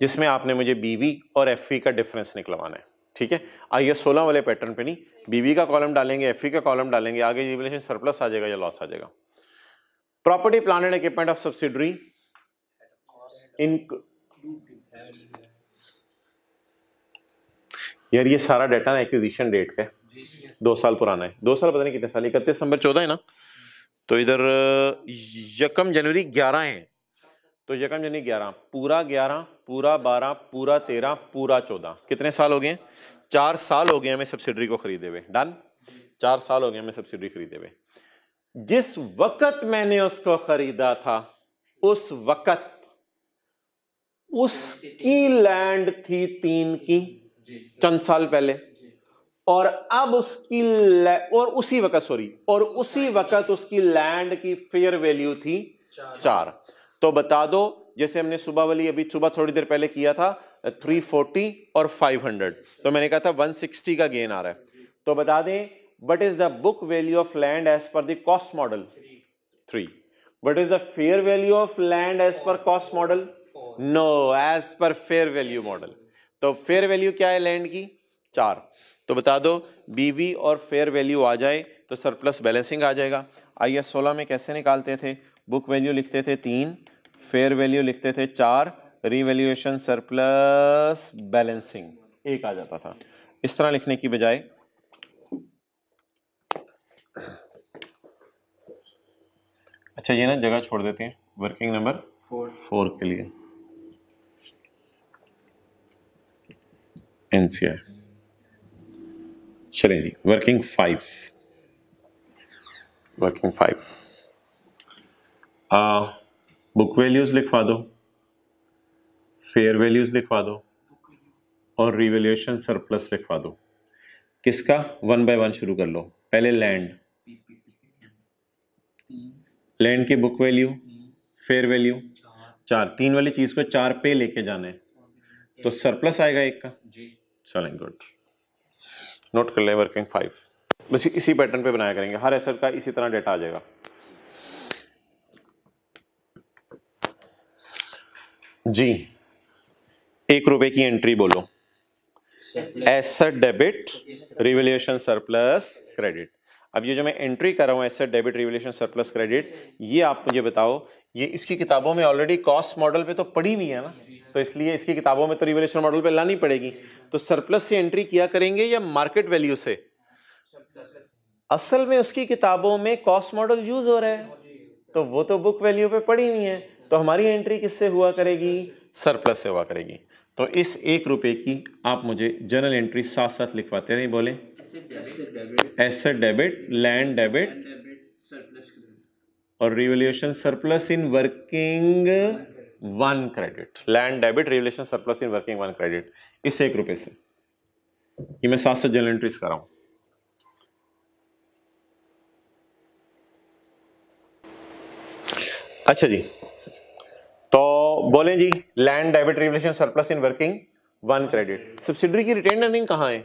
जिसमें आपने मुझे बीवी और एफ़ का डिफरेंस निकलवाना है, ठीक है? आइए सोलह वाले पैटर्न पे नहीं बीवी का कॉलम डालेंगे एफ़ का कॉलम डालेंगे, आगे रिवलेशन सरप्लस आ जाएगा या लॉस आ जाएगा। Property plan and equipment of subsidiary in यार ये सारा डाटा ना एक्विजिशन डेट का है। दो साल पुराना है। दो साल पता नहीं कितने साल इकतीस दिसंबर चौदह है ना? तो इधर यकम जनवरी ग्यारह है। तो यकम जनवरी ग्यारह पूरा ग्यारह पूरा बारह पूरा तेरह पूरा चौदह। कितने साल हो गए? चार साल हो गए हमें सब्सिडरी को खरीदे हुए। डन चार साल हो गए हमें सब्सिडरी खरीदे हुए। जिस वक्त मैंने उसको खरीदा था उस वक्त उसकी लैंड थी तीन की। चंद साल पहले। और अब उसकी और उसी वक्त सॉरी और उसी वक्त उसकी लैंड की फेयर वैल्यू थी चार। तो बता दो जैसे हमने सुबह वाली अभी सुबह थोड़ी देर पहले किया था 340 और 500 तो मैंने कहा था 160 का गेन आ रहा है। तो बता दें what is the book value of land as per the cost model three what is the fair value of land as per cost model no as per fair value model तो fair value क्या है land की? चार। तो बता दो बीवी और फेयर वैल्यू आ जाए तो सरप्लस बैलेंसिंग आ जाएगा। आई एस सोलह में कैसे निकालते थे? बुक वैल्यू लिखते थे तीन फेयर वैल्यू लिखते थे चार रीवैल्यूएशन सरप्लस बैलेंसिंग एक आ जाता था। इस तरह लिखने की बजाय। अच्छा ये ना जगह छोड़ देते हैं। वर्किंग नंबर फोर फोर के लिए। एनसीआर। चलें जी working five working five book values लिखवा दो फेयर वैल्यूज़ लिखवा दो, और रिवेल्यूशन सरप्लस लिखवा दो। किसका? वन बाय वन शुरू कर लो। पहले लैंड लैंड की बुक वैल्यू फेयर वैल्यू चार। तीन वाली चीज़ को चार पे लेके जाना है। तो सरप्लस आएगा एक का। चलें गुड नोट कर लें वर्किंग फाइव बस इसी पैटर्न पे बनाया करेंगे। हर एसर का इसी तरह डेटा आ जाएगा। जी। एक रुपए की एंट्री बोलो। Asset debit revaluation surplus credit अब ये जो मैं एंट्री कर रहा हूँ asset debit revaluation surplus credit ये आप मुझे बताओ ये इसकी किताबों में ऑलरेडी कॉस्ट मॉडल पे तो पड़ी हुई है ना? तो इसलिए इसकी किताबों में तो रिवल्यूशन मॉडल पे लानी पड़ेगी। तो सरप्लस से एंट्री किया करेंगे या मार्केट वैल्यू से? असल में उसकी किताबों में कॉस्ट मॉडल यूज़ हो रहा है। तो वो तो बुक वैल्यू पे पड़ी हुई है। तो हमारी एंट्री किससे हुआ करेगी? सरप्लस से हुआ करेगी। तो इस एक रुपए की आप मुझे जर्नल एंट्री साथ साथ लिखवाते नहीं बोले। एसेट डेबिट लैंड डेबिट और revaluation surplus in working one credit land debit revaluation surplus in working one credit इस एक रुपए से। ये मैं सात सौ जर्नल एंट्रीज कर रहा अच्छा जी। तो बोले जी land debit revaluation surplus in working one credit subsidiary की रिटेन अर्निंग कहाँ है?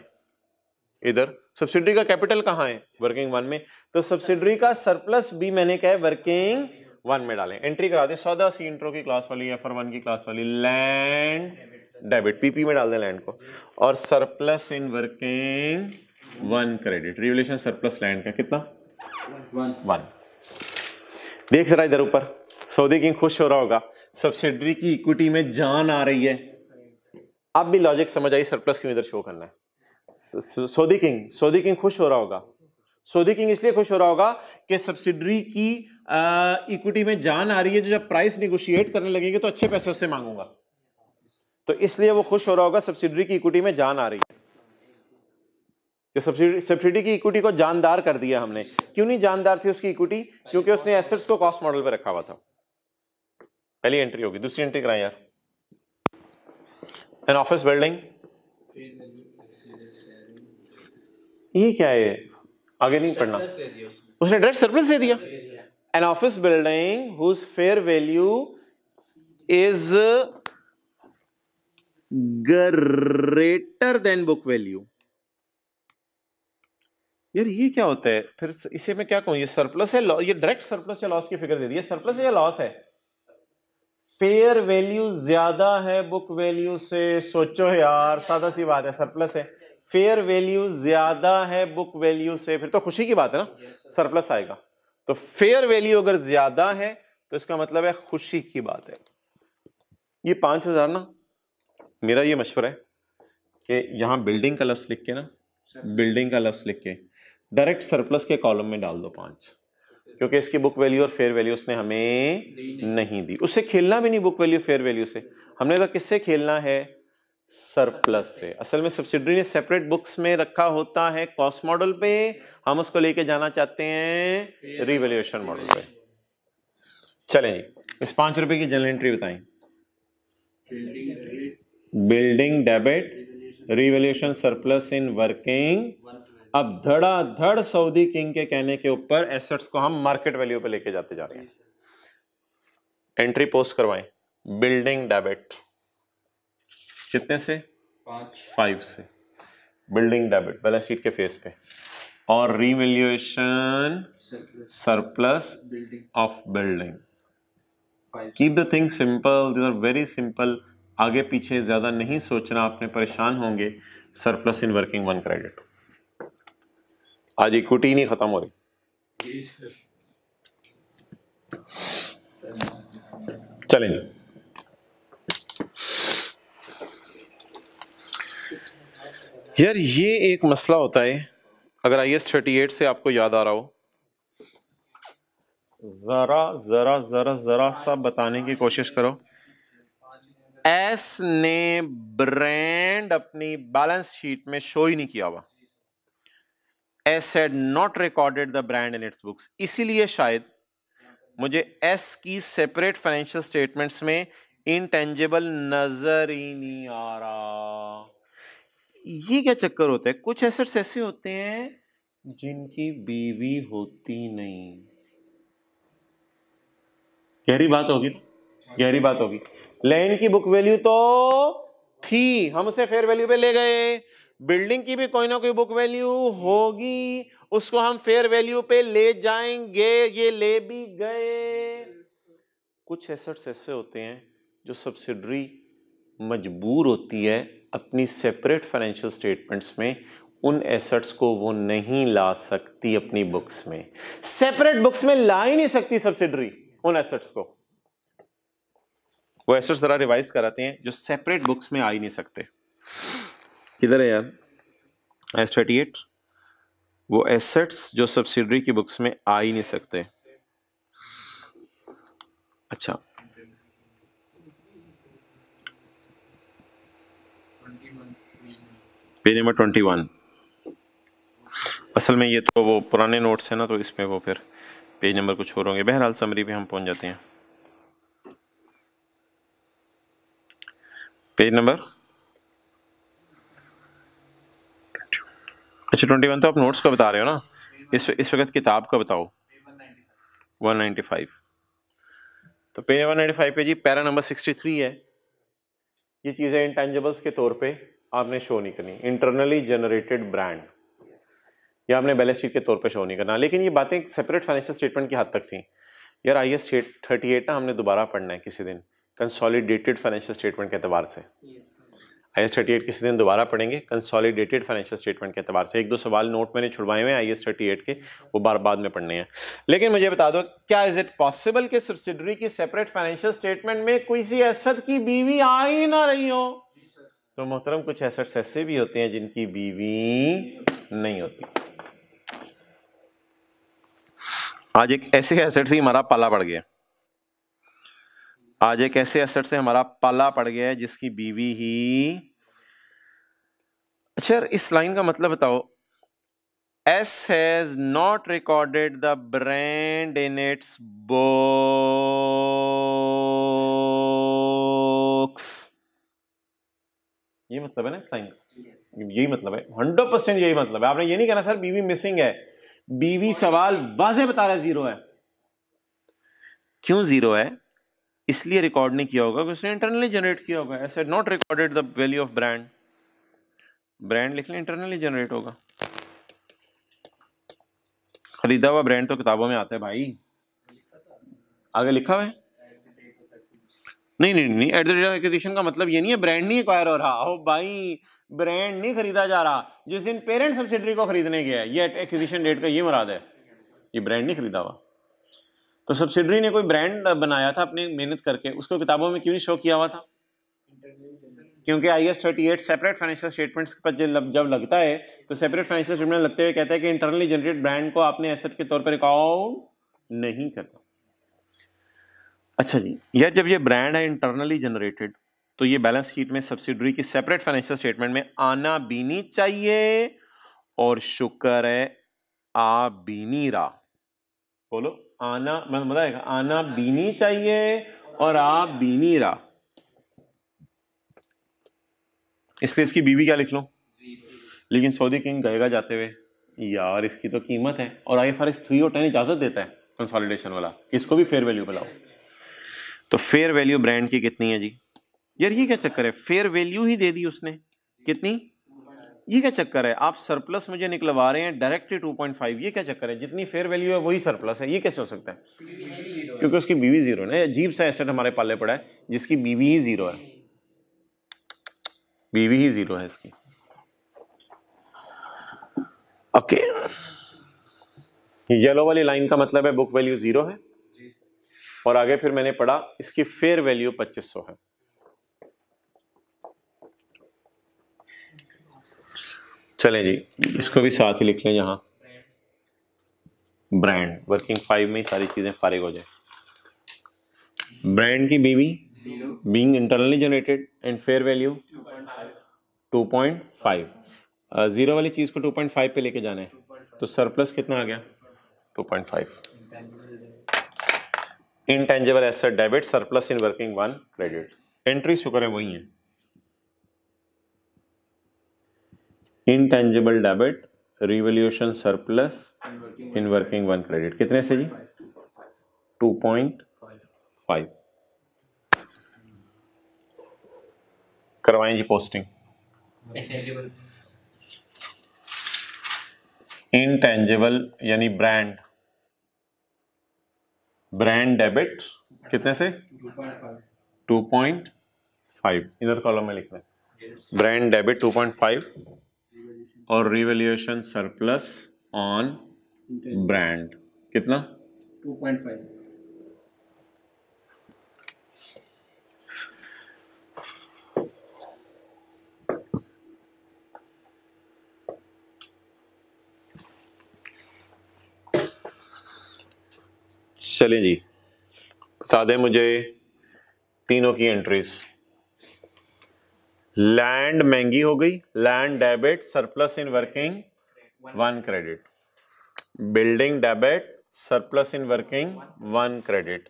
इधर। सब्सिडरी का कैपिटल कहाँ है? वर्किंग वन में। तो सब्सिडरी का सरप्लस भी मैंने कहा वर्किंग वन में डालें। एंट्री करा दें। सौदा सी इंट्रो की क्लास वाली एफ़ वन की क्लास वाली। लैंड डेबिट पीपी में डाल दें लैंड को। और surplus in working one credit revaluation surplus land का कितना? वन वन देख जरा इधर ऊपर। सऊदी किंग खुश हो रहा होगा। सब्सिडरी की इक्विटी में जान आ रही है। अब भी लॉजिक समझ आई सरप्लस क्यों इधर शो करना है? सऊदी किंग सऊदी किंग खुश हो रहा होगा। सऊदी किंग इसलिए खुश हो रहा होगा कि सब्सिडरी की इक्विटी में जान आ रही है, जो जब प्राइस निगोशिएट करने लगेंगे तो अच्छे पैसे उससे मांगूँगा। तो इसलिए वो खुश हो रहा होगा सब्सिडरी की इक्विटी में जान आ रही है। सब्सिडी सब्सिडी की इक्विटी को जानदार कर दिया हमने। क्यों नहीं जानदार थी उसकी इक्विटी क्योंकि उसने एसेट्स को कॉस्ट मॉडल पर रखा हुआ था। पहली एंट्री होगी, दूसरी एंट्री कराएँ यार। एन ऑफ़िस बिल्डिंग ये क्या है? आगे नहीं पढ़ना। उसने। डायरेक्ट सरप्लस दे दिया। An office building whose fair value is greater than book value यार ये क्या होता है? फिर इसे मैं क्या कहूँ? ये सरप्लस है ये डायरेक्ट सरप्लस या लॉस की फिगर दे दी। है सरप्लस या लॉस है? फेयर वैल्यू ज़्यादा है बुक वैल्यू से सोचो यार सादा सी बात है सरप्लस है। फेयर वैल्यू ज़्यादा है बुक वैल्यू से फिर तो खुशी की बात है ना सरप्लस आएगा। तो फेयर वैल्यू अगर ज़्यादा है तो इसका मतलब है खुशी की बात है। ये पाँच हज़ार ना मेरा ये मशवरा है कि यहाँ बिल्डिंग का लफ्स लिख के ना बिल्डिंग का लफ्स लिख के डायरेक्ट सरप्लस के कॉलम में डाल दो पाँच क्योंकि इसकी बुक वैल्यू और फेयर वैल्यू उसने हमें नहीं दी। उससे खेलना भी नहीं बुक वैल्यू फेयर वैल्यू से। हमने तो किससे खेलना है? सरप्लस से। असल में सब्सिडरी ने सेपरेट बुक्स में रखा होता है कॉस्ट मॉडल पे। हम उसको लेके जाना चाहते हैं रिवेल्यूशन मॉडल पे। चले इस पाँच रुपए की जनरल एंट्री बताएँ। Building debit revaluation surplus in working अब धड़ा धड़ सऊदी किंग के कहने के ऊपर एसेट्स को हम मार्केट वैल्यू पे लेके जाते जा रहे हैं। एंट्री पोस्ट करवाएँ। बिल्डिंग डेबिट कितने से? पाँच। फाइव से। बिल्डिंग डेबिट बैलेंस शीट के फेस पे। और revaluation surplus of building keep the thing simple this are very simple आगे पीछे ज़्यादा नहीं सोचना आपने परेशान होंगे। Surplus in working one credit आज इक्विटी नहीं खत्म हो रही। चलें यार ये एक मसला होता है। अगर आई एस थर्टी एट से आपको याद आ रहा हो। जरा जरा जरा जरा सा बताने की कोशिश करो। एस ने ब्रांड अपनी बैलेंस शीट में शो ही नहीं किया हुआ। S had not recorded the brand in its books इसीलिए शायद मुझे एस की सेपरेट फाइनेंशियल स्टेटमेंट्स में इनटेंजिबल नज़र ही नहीं आ रहा। ये क्या चक्कर होता है? कुछ एसेट्स ऐसे होते हैं जिनकी बीवी होती नहीं। गहरी बात होगी, गहरी बात होगी। लैंड की बुक वैल्यू तो थी, हम उसे फेयर वैल्यू पे ले गए। बिल्डिंग की भी कोई ना कोई बुक वैल्यू होगी, उसको हम फेयर वैल्यू पे ले जाएँगे, ये ले भी गए। कुछ एसेट्स ऐसे होते हैं जो सब्सिडरी मजबूर होती है अपनी सेपरेट फाइनेंशियल स्टेटमेंट्स में उन एसेट्स को वो नहीं ला सकती अपनी बुक्स में। सेपरेट बुक्स में ला ही नहीं सकती सब्सिडरी उन एसेट्स को। वो एसेट्स जरा रिवाइज कराते हैं, जो सेपरेट बुक्स में आ ही नहीं सकते। किधर है यार? एस थर्टी एट वो एसेट्स जो सब्सिडरी की बुक्स में आ ही नहीं सकते। अच्छा। Page number twenty one. असल में ये तो वो पुराने नोट्स हैं ना तो इसमें वो फिर पेज नंबर कुछ और होंगे। बहरहाल समरी पे हम पहुँच जाते हैं। पेज नंबर अच्छा ट्वेंटी वन तो आप नोट्स का बता रहे हो ना? इस इस वक्त किताब का बताओ। वन नाइन्टी फाइव तो पेज वन नाइन्टी फाइव पे जी, पैरा नंबर सिक्सटी थ्री है। ये चीज़ें इंटेंजिबल्स के तौर पे आपने शो नहीं करनी। इंटरनली जनरेटेड ब्रांड या आपने बैलेंस शीट के तौर पे शो नहीं करना। लेकिन ये बातें सेपरेट फाइनेंशियल स्टेटमेंट की हद तक थी। यार आई एस थर्टी एट ना हमने दोबारा पढ़ना है किसी दिन। कंसोलिडेटेड फाइनेंशियल स्टेटमेंट के अतबार से। आई एस थर्टी एट किसी दिन दोबारा पढ़ेंगे। कंसोलिडेटेड फाइनेंशियल स्टेटमेंट के अतबार से। एक दो सवाल नोट मैंने छुड़वाए हुए हैं। आई एस थर्टी एट के वो बार बाद में पढ़ने हैं। लेकिन मुझे बता दो क्या इज़ इट पॉसिबल कि सब्सिडरी की सेपरेट फाइनेंशियल स्टेटमेंट में कोई सी एसेट की बीवी आ ही ना रही हो? तो मोहतरम, कुछ एसेट्स ऐसे भी होते हैं जिनकी बीवी नहीं होती। आज एक ऐसे एसेट से हमारा पाला पड़ गया। आज एक ऐसे एसेट से हमारा पाला पड़ गया है जिसकी बीवी ही अच्छा इस लाइन का मतलब बताओ। S has not recorded the brand in its books ये मतलब है ना लाइन का यही मतलब है। हंड्रेड परसेंट यही मतलब है। आपने ये नहीं कहना सर बीवी मिसिंग है। बीवी सवाल वाजे बता रहा है ज़ीरो है। क्यों ज़ीरो है? इसलिए रिकॉर्ड नहीं किया होगा उसने इंटरनली जनरेट किया होगा। ऐसे not recorded the value of brand brand लिख लें इंटरनली जनरेट होगा। खरीदा हुआ ब्रांड तो किताबों में आता है भाई। आगे लिखा हुआ है? नहीं नहीं नहीं at the rate of acquisition का मतलब ये नहीं है ब्रांड नहीं एक्वायर हो रहा। हो भाई ब्रांड नहीं खरीदा जा रहा। जिस दिन पेरेंट सब्सिडरी को खरीदने गया है, ये एक्विजिशन डेट का ये मुराद है। ये ब्रांड नहीं खरीदा हुआ। तो सब्सिडरी ने कोई ब्रांड बनाया था अपने मेहनत करके? उसको किताबों में क्यों नहीं शो किया हुआ था? क्योंकि I S thirty eight separate financial statements पर जब लगता है तो सेपरेट फाइनेंशियल स्टेटमेंट लगते हुए कहता है कि इंटरनली जनरेट ब्रांड को आपने एसेट के तौर पर अकाउंट नहीं करना। अच्छा जी यह जब ये ब्रांड है इंटरनली जनरेटेड तो ये बैलेंस शीट में सब्सिडरी की सेपरेट फाइनेंशियल स्टेटमेंट में आना बीनी चाहिए? और शुक्र है, आ बीनी रहा। बोलो, आना मतलब बताएगा, आना बीनी चाहिए और आ बीनी रहा। इसलिए इसकी बीवी क्या लिख लो? लेकिन सऊदी किंग गएगा जाते हुए, यार, इसकी तो कीमत है। और I F R S three और टेन इजाज़त देता है कंसोलिडेशन वाला। इसको भी फेयर वैल्यू बुलाओ तो फेयर वैल्यू ब्रांड की कितनी है जी? यार ये क्या चक्कर है? फेयर वैल्यू ही दे दी उसने। कितनी? ये क्या चक्कर है? आप सरप्लस मुझे निकलवा रहे हैं डायरेक्टली टू पॉइंट फाइव ये क्या चक्कर है? जितनी फेयर वैल्यू है वही सरप्लस है। ये कैसे हो सकता है? क्योंकि उसकी बीवी ज़ीरो है अजीब सा एसेट हमारे पाले पड़ा है, जिसकी बीवी ही ज़ीरो है। बीवी ही ज़ीरो है इसकी। ओके येलो वाली लाइन का मतलब है बुक वैल्यू ज़ीरो है। और आगे फिर मैंने पढ़ा, इसकी फेयर वैल्यू 2500 है। चलें जी, इसको भी साथ ही लिख लें यहाँ। ब्रांड वर्किंग फाइव में ही सारी चीज़ें फारिग हो जाए। ब्रांड की BV being internally generated and fair value 2.5 zero वाली चीज़ को 2.5 पे लेके जाना है। तो सरप्लस कितना आ गया? 2.5 intangible asset debit surplus in working one credit entry शुक्र है वही है। Intangible debit revaluation surplus in working one credit कितने से जी? टू पॉइंट फाइव करवाएँ जी पोस्टिंग इनटेंजेबल यानी ब्रांड ब्रांड डेबिट कितने से? 2.5 इधर कॉलम में लिखना है। ब्रांड डेबिट 2.5 और रिवेल्यूएशन सरप्लस ऑन ब्रांड कितना? 2.5 चलिए जी। सादे मुझे तीनों की एंट्रीज लैंड महँगी हो गई। Land debit surplus in working one credit building debit surplus in working one credit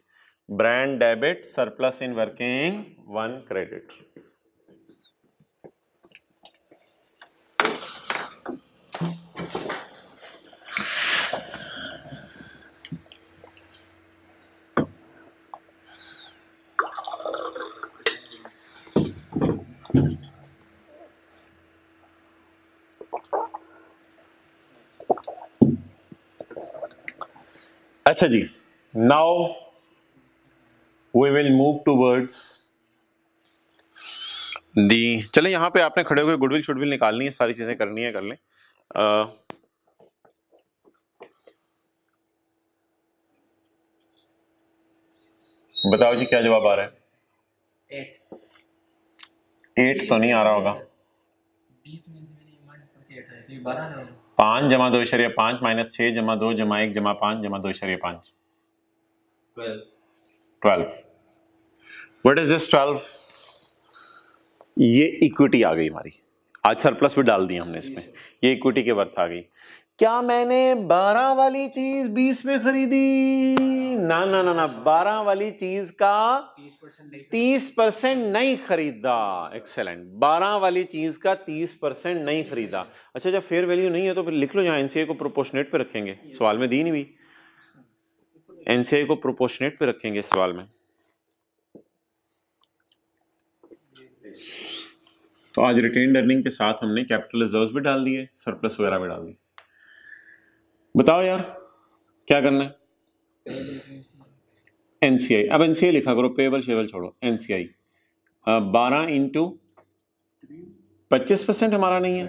brand debit surplus in working one credit अच्छा जी now we will move towards the चले यहाँ पे आपने खड़े हुए गुडविल शुडविल निकालनी है सारी चीज़ें करनी है कर लें। अ, बताओ जी क्या जवाब आ रहा है? एट एट तो नहीं आ रहा होगा। बीस में से मैंने माइनस करके एट है तो ये बारह पाँच जमा दो इशरिया पाँच माइनस छह जमा दो जमा एक जमा पाँच जमा दो इशरिया पाँच। Twelve twelve what is this twelve ये इक्विटी आ गई हमारी। आज सरप्लस भी डाल दिया हमने इसमें। ये इक्विटी के वर्थ आ गई। क्या मैंने बारह वाली चीज़ बीस में खरीदी? ना ना ना ना बारह वाली चीज़ का तीस परसेंट नहीं खरीदा। एक्सेलेंट बारह वाली चीज़ का तीस परसेंट नहीं खरीदा। अच्छा जब फेयर वैल्यू नहीं है तो फिर लिख लो यहाँ एनसीए को प्रोपोर्शनेट पे रखेंगे। सवाल में दी नहीं हुई। एनसीआई को प्रोपोर्शनेट पे रखेंगे सवाल में। तो आज रिटेन अर्निंग के साथ हमने कैपिटल रिज़र्व भी डाल दिए सरप्लस वगैरह भी डाल दिए बताओ यार क्या करना है? एनसीआई अब एनसीआई लिखा करो पेबल शेबल छोड़ो एनसीआई बारह इंटू पच्चीस परसेंट हमारा नहीं है।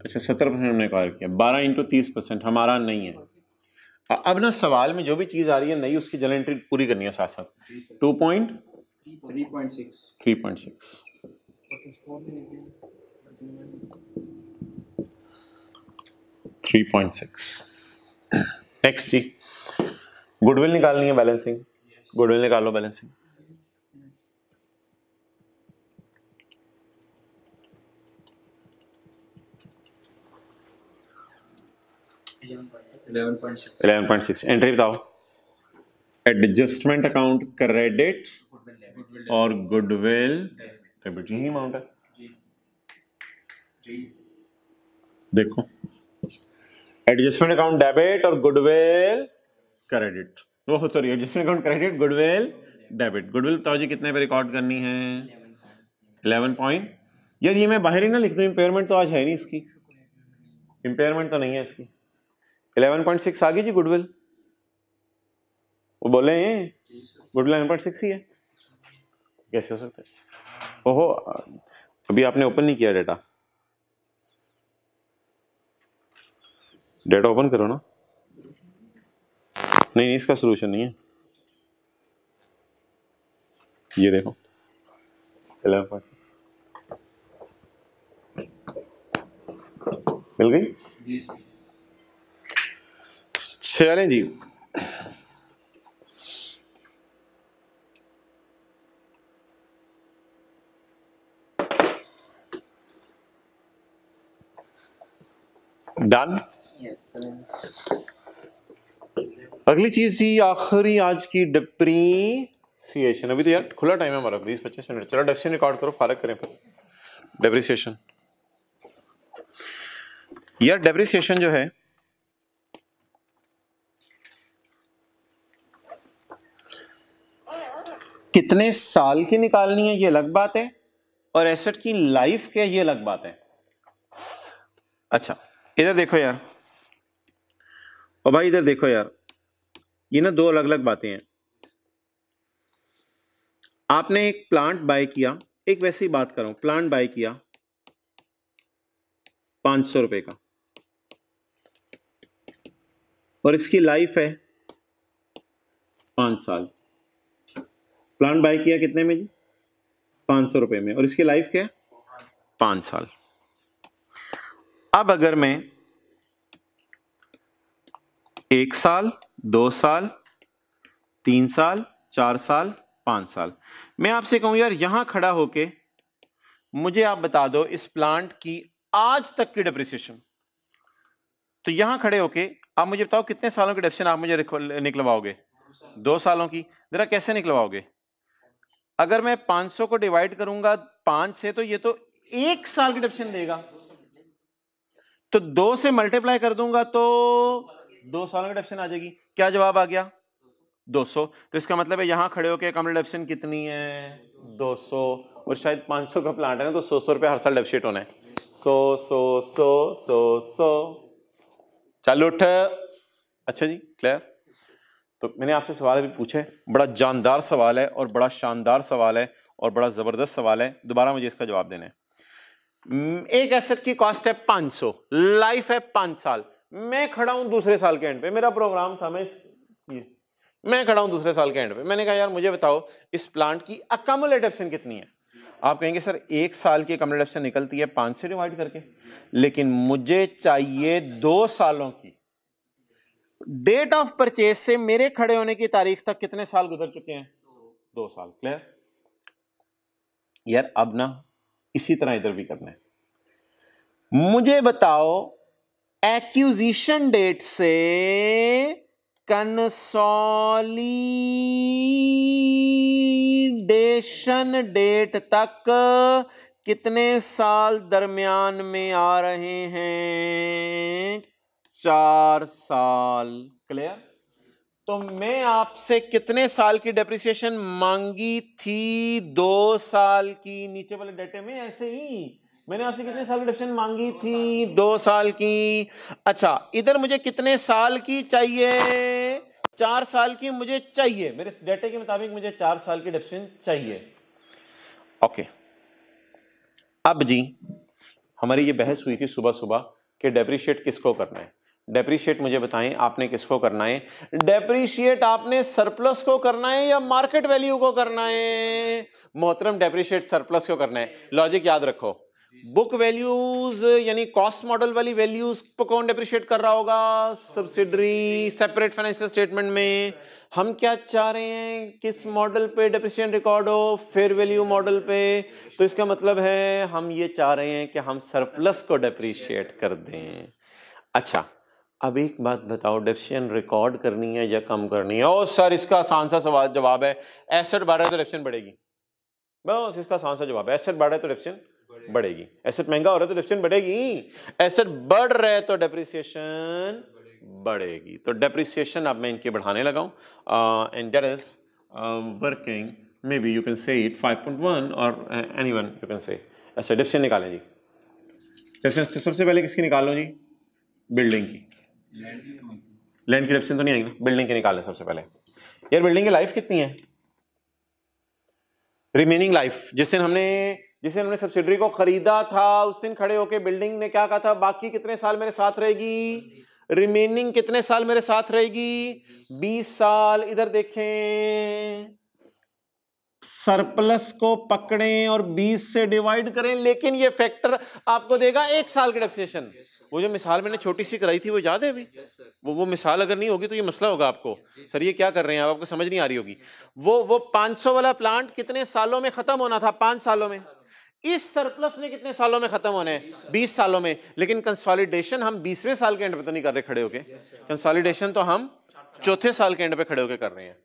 अच्छा सत्तर परसेंट हमने कॉल किया। बारह इंटू तीस परसेंट हमारा नहीं है। अब ना सवाल में जो भी चीज़ आ रही है, नई, उसकी जल एंट्री पूरी करनी है साथ साथ। Two point three point six three point six next जी। गुडविल निकालनी है बैलेंसिंग गुडविल निकालो balancing eleven point six eleven point six entry बताओ। एडजस्टमेंट अकाउंट क्रेडिट और गुडविल डेबिट यही अमाउंट है। देखो। एडजस्टमेंट अकाउंट डेबिट और गुडविल क्रेडिट। वो sorry adjustment account credit goodwill debit goodwill बताओ जी कितने पे रिकॉर्ड करनी है? इलेवन पॉइंट यार, ये मैं बाहर ही ना लिख दूँ इम्पेयरमेंट तो आज है नहीं इसकी। इम्पेयरमेंट तो नहीं है इसकी। इलेवन पॉइंट सिक्स आ गई जी गुडविल वो बोले हैं गुडविल इलेवन पॉइंट सिक्स ही है। कैसे हो सकता है? ओहो, अभी आपने ओपन नहीं किया डेटा डेटा ओपन करो ना। नहीं नहीं इसका सोल्यूशन नहीं है। ये देखो। मिल गई? जी चलें जी। डन यस अगली चीज़ जी आखिरी आज की डिप्रीसिएशन अभी तो यार खुला टाइम है हमारा, बीस पच्चीस मिनट चलो डेप्सिएशन रिकॉर्ड करो फारक करें फिर। डेप्रिसिएशन यार डेप्रिसिएशन जो है, कितने साल की निकालनी है ये अलग बात है, और एसेट की लाइफ के ये अलग बात है। अच्छा इधर देखो यार। और भाई इधर देखो यार। ये ना दो अलग अलग बातें हैं। आपने एक प्लांट बाय किया, एक वैसे ही बात करूँ प्लांट बाय किया पाँच सौ रुपए का। और इसकी लाइफ है पाँच साल। प्लांट बाय किया कितने में जी? पाँच सौ रुपए में। और इसकी लाइफ क्या है? पाँच साल। अब अगर मैं एक साल दो साल, तीन साल, चार साल, पाँच साल। मैं आपसे कहूँ, यार, यहाँ खड़ा होके मुझे आप बता दो, इस प्लांट की आज तक की डिप्रिसिएशन तो यहाँ खड़े होके आप मुझे बताओ, कितने सालों की डेप्शन आप मुझे निकलवाओगे? दो सालों की। जरा कैसे निकलवाओगे? अगर मैं 500 को डिवाइड करूँगा, पाँच से तो ये तो एक साल की डेप्शन देगा। तो दो से मल्टीप्लाई कर दूँगा तो दो सालों की डेप्शन आ जाएगी। क्या जवाब आ गया? 200 तो इसका मतलब है यहाँ खड़े होकर कम डेप्शन कितनी है? 200 और शायद 500 का प्लांट है ना तो 100 सौ रुपये हर साल डेप्शीट होना है। सो, सौ सौ सौ सौ। चालू उठ। अच्छा जी क्लियर तो मैंने आपसे सवाल अभी पूछे बड़ा जानदार सवाल है और बड़ा शानदार सवाल है और बड़ा ज़बरदस्त सवाल है। दोबारा मुझे इसका जवाब देना है। एक एसेट की कॉस्ट है 500 लाइफ है पाँच साल। मैं खड़ा हूँ दूसरे साल के एंड पे। मेरा प्रोग्राम था, मैं इस ये, मैं खड़ा हूँ दूसरे साल के एंड पे। मैंने कहा, यार, मुझे बताओ, इस प्लांट की अकमुलेटिव कितनी है? आप कहेंगे, सर, एक साल की अकमुलेटिव निकलती है पाँच से डिवाइड करके। लेकिन मुझे चाहिए दो सालों की। डेट ऑफ़ परचेज से मेरे खड़े होने की तारीख तक कितने साल गुजर चुके हैं? दो साल क्लियर यार, अब ना, इसी तरह इधर भी करना है। मुझे बताओ एक्यूजिशन डेट से कंसोलिडेशन डेट तक कितने साल दरमियान में आ रहे हैं? चार साल। क्लियर तो मैं आपसे कितने साल की डेप्रिसिएशन मांगी थी? दो साल की? नीचे वाले डेटे में ऐसे ही। मैंने आपसे कितने साल की डेप्रिसिएशन मांगी थी? दो साल की। अच्छा इधर मुझे कितने साल की चाहिए? चार साल की मुझे चाहिए। मेरे डेटे के मुताबिक मुझे चार साल की डेप्रिसिएशन चाहिए। ओके। अब जी हमारी ये बहस हुई थी सुबह सुबह कि डेप्रिशिएट किसको करना है? डेप्रिशिएट मुझे बताएँ आपने किसको करना है? डेप्रिशिएट आपने सरप्लस को करना है या मार्केट वैल्यू को करना है? मोहतरम डेप्रिशिएट सरप्लस को करना है। लॉजिक याद रखो। बुक वैल्यूज़ यानी कॉस्ट मॉडल वाली वैल्यूज़ को कौन डेप्रिशिएट कर रहा होगा? सब्सिडरी सेपरेट फाइनेंशियल स्टेटमेंट में। हम क्या चाह रहे हैं? किस मॉडल पे डेप्रिसिएशन रिकॉर्ड हो? फेयर वैल्यू मॉडल पे। तो इसका मतलब है, हम ये चाह रहे हैं कि हम सरप्लस को डेप्रिशिएट कर दें। अच्छा अब एक बात बताओ डेप्सियन रिकॉर्ड करनी है या कम करनी है? ओ सर इसका आसान सा सवाल जवाब है एसेट बढ़ तो डेप्सियन बढ़ेगी। बस, इसका आसान सा जवाब है एसेट बढ़ रहा तो डेप्सियन बढ़ेगी। एसेट महँगा हो रहा है तो डेप्सियन बढ़ेगी। एसेट बढ़ रहा है तो डेप्रिसिएशन बढ़ेगी। तो डेप्रिसिएशन अब मैं इनके बढ़ाने लगा end date is working may be you can say it 5.1 और एनी वन यू कैन से अच्छा डेप्सियन निकालें जी। डेप्सियन सबसे पहले किसकी निकाल लो जी? बिल्डिंग की। लैंड की डेप्सियन तो नहीं आएगी बिल्डिंग की निकालें सबसे पहले। यार बिल्डिंग की लाइफ कितनी है? रिमेनिंग लाइफ जिस दिन हमने जिस दिन हमने सब्सिडरी को खरीदा था, उस दिन खड़े होकर बिल्डिंग ने क्या कहा था? बाकी कितने साल मेरे साथ रहेगी? रिमेनिंग कितने साल मेरे साथ रहेगी? बीस साल, इधर देखें। सरप्लस को पकड़ें और 20 से डिवाइड करें, लेकिन ये फैक्टर आपको देगा एक साल की डेप्रिसिएशन वो जो मिसाल मैंने छोटी सी कराई थी, वो याद है अभी? वो वो मिसाल अगर नहीं होगी तो ये मसला होगा आपको। सर, ये क्या कर रहे हैं आप? आपको समझ नहीं आ रही होगी। वो वो 500 वाला प्लांट कितने सालों में खत्म होना था? पाँच सालों में। इस सरप्लस ने कितने सालों में खत्म होने हैं? बीस सालों में। लेकिन कंसोलिडेशन हम बीसवें साल के एंड पे तो नहीं कर रहे, खड़े होके। कंसोलिडेशन तो हम चौथे साल के एंड पे खड़े होके कर रहे हैं।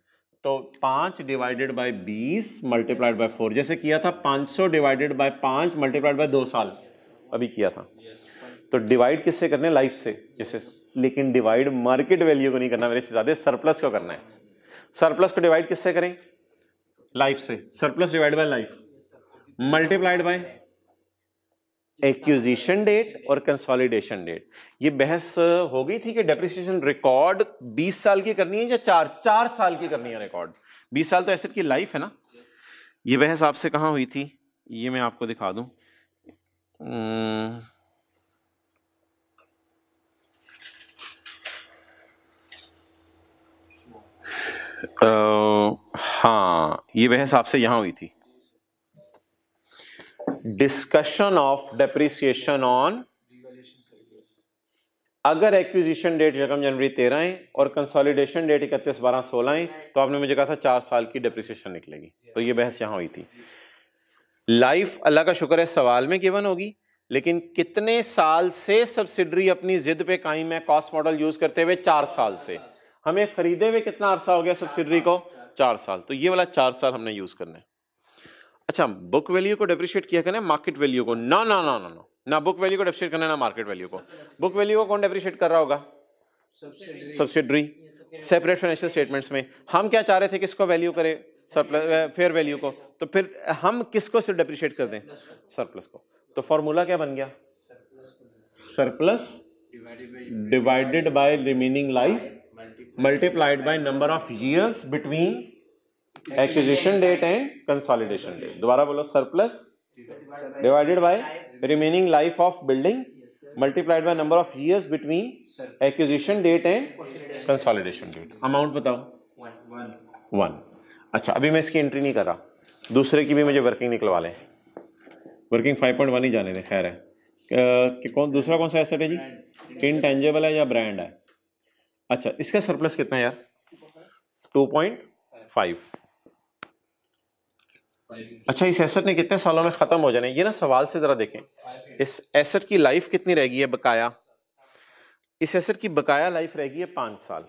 तो पाँच डिवाइडेड बाय बीस मल्टीप्लाइड बाय फोर जैसे किया था, पाँच सौ डिवाइडेड बाय पाँच मल्टीप्लाइड बाय दो साल। अभी किया था। तो डिवाइड किससे करने लाइफ से। जैसे, लेकिन डिवाइड मार्केट वैल्यू को नहीं करना, मेरे से ज़्यादा सरप्लस को करना है। सरप्लस को डिवाइड किससे करें? लाइफ से। Surplus divide by life multiplied by acquisition date और कंसोलिडेशन डेट ये बहस हो गई थी कि डेप्रिसिएशन रिकॉर्ड 20 साल की करनी है या चार चार साल की करनी है रिकॉर्ड 20 साल तो एसेट की लाइफ है ना? ये बहस आपसे कहाँ हुई थी? ये मैं आपको दिखा दूँ। हाँ ये बहस आपसे यहाँ हुई थी। डिस्कशन ऑफ़ डेप्रिसिएशन ऑन अगर एक्विजिशन डेट रकम जनवरी तेरह है और कंसोलिडेशन डेट इकतीस, बारह, सोलह है तो आपने मुझे कहा था चार साल की डेप्रिसिएशन निकलेगी। तो ये बहस यहाँ हुई थी। लाइफ अल्लाह का शुक्र है, सवाल में गिवन होगी, लेकिन कितने साल से सब्सिडरी अपनी जिद पे कायम है कॉस्ट मॉडल यूज़ करते हुए चार साल से? हमें खरीदे हुए कितना अरसा हो गया सब्सिडरी को? चार साल। तो ये वाला चार साल हमने यूज़ करना है। अच्छा बुक वैल्यू को डेप्रिशिएट किया करना मार्केट वैल्यू को। ना ना ना ना ना। ना बुक वैल्यू को डेप्रिशिएट करना ना मार्केट वैल्यू को। बुक वैल्यू को कौन डेप्रिशिएट कर रहा होगा? सब्सिडरी सेपरेट फाइनेंशियल स्टेटमेंट्स में। हम क्या चाह रहे थे किसको वैल्यू करे? फेयर वैल्यू को। तो फिर हम किसको सिर्फ़ डेप्रिशिएट कर दें? सरप्लस को। तो फॉर्मूला क्या बन गया? Surplus divided by remaining life multiplied by number of years between acquisition date and consolidation date दोबारा बोलो surplus divided by remaining life of building multiplied by number of years between acquisition date and consolidation date amount बताओ। One अच्छा अभी मैं इसकी entry नहीं कर रहा। दूसरे की भी मुझे वर्किंग निकलवा लें। वर्किंग फाइव पॉइंट वन ही जाने दें, खैर है। कि कौन, दूसरा कौन सा एसेट है जी? इनटेंजेबल है या ब्रांड है? अच्छा इसका सरप्लस कितना है यार? टू पॉइंट फाइव अच्छा इस एसेट ने कितने सालों में खत्म हो जाने? ये ना सवाल से जरा देखें। इस एसेट की लाइफ कितनी रहेगी है बकाया? इस एसेट की बकाया लाइफ रहेगी है पाँच साल।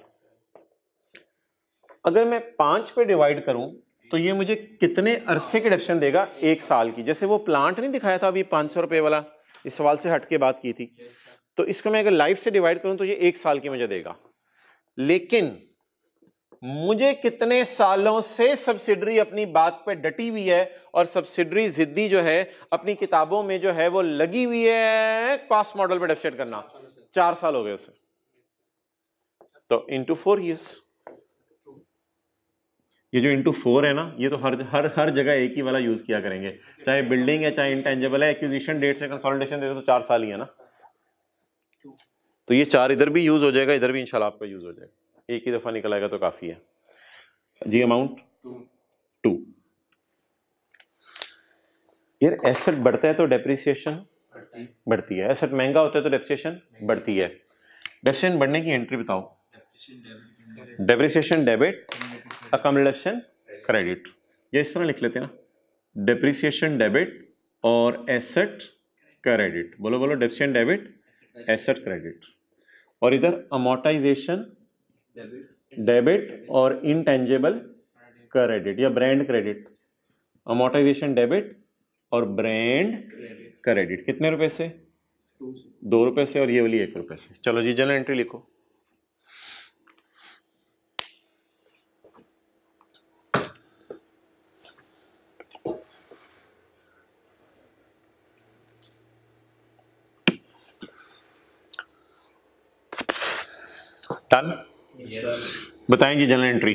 अगर मैं पाँच पे डिवाइड करूँ तो ये मुझे कितने अरसे की डिप्शन देगा एक साल की? जैसे वो प्लांट नहीं दिखाया था अभी पाँच सौ वाला, इस सवाल से हट के बात की थी। तो इसको मैं अगर लाइफ से डिवाइड करूँ तो ये एक साल की मुझे देगा। लेकिन मुझे कितने सालों से सब्सिडरी अपनी बात पे डटी हुई है और सब्सिडरी जिद्दी जो है, अपनी किताबों में जो है वो लगी हुई है कॉस्ट मॉडल पे डेफिशिएट करना। चार साल हो गए उसे। तो इंटू फोर ईयर्स ये जो इंटू फोर है ना, ये तो हर हर हर जगह एक ही वाला यूज़ किया करेंगे। चाहे बिल्डिंग है, चाहे इंटेंजेबल है एक्विजिशन डेट से कंसोलिडेशन दे तो चार साल ही है ना। तो ये चार इधर भी यूज़ हो जाएगा, इधर भी इंशाल्लाह आपका यूज़ हो जाएगा। एक ही दफ़ा निकल आएगा तो काफ़ी है। जी अमाउंट टू यार एसेट बढ़ता है तो डेप्रिसिएशन बढ़ती है। एसेट महँगा होता है तो डेप्रिसिएशन बढ़ती है। डेप्रिसिएशन बढ़ने की एंट्री बताओ। डेप्रिसिएशन डेबिट अकमलेशन क्रेडिट ये इस तरह लिख लेते हैं ना। डेप्रिसिएशन डेबिट और एसेट क्रेडिट बोलो बोलो। डेप्रिसिएशन डेबिट एसेट क्रेडिट और इधर अमोटाइजेशन डेबिट और इनटेंजेबल क्रेडिट या ब्रांड क्रेडिट अमोटाइजेशन डेबिट और ब्रांड क्रेडिट कितने रुपए से? दो रुपए से और ये वाली एक रुपए से। चलो जी जनरल एंट्री लिखो। डन बताएँगे जनरल एंट्री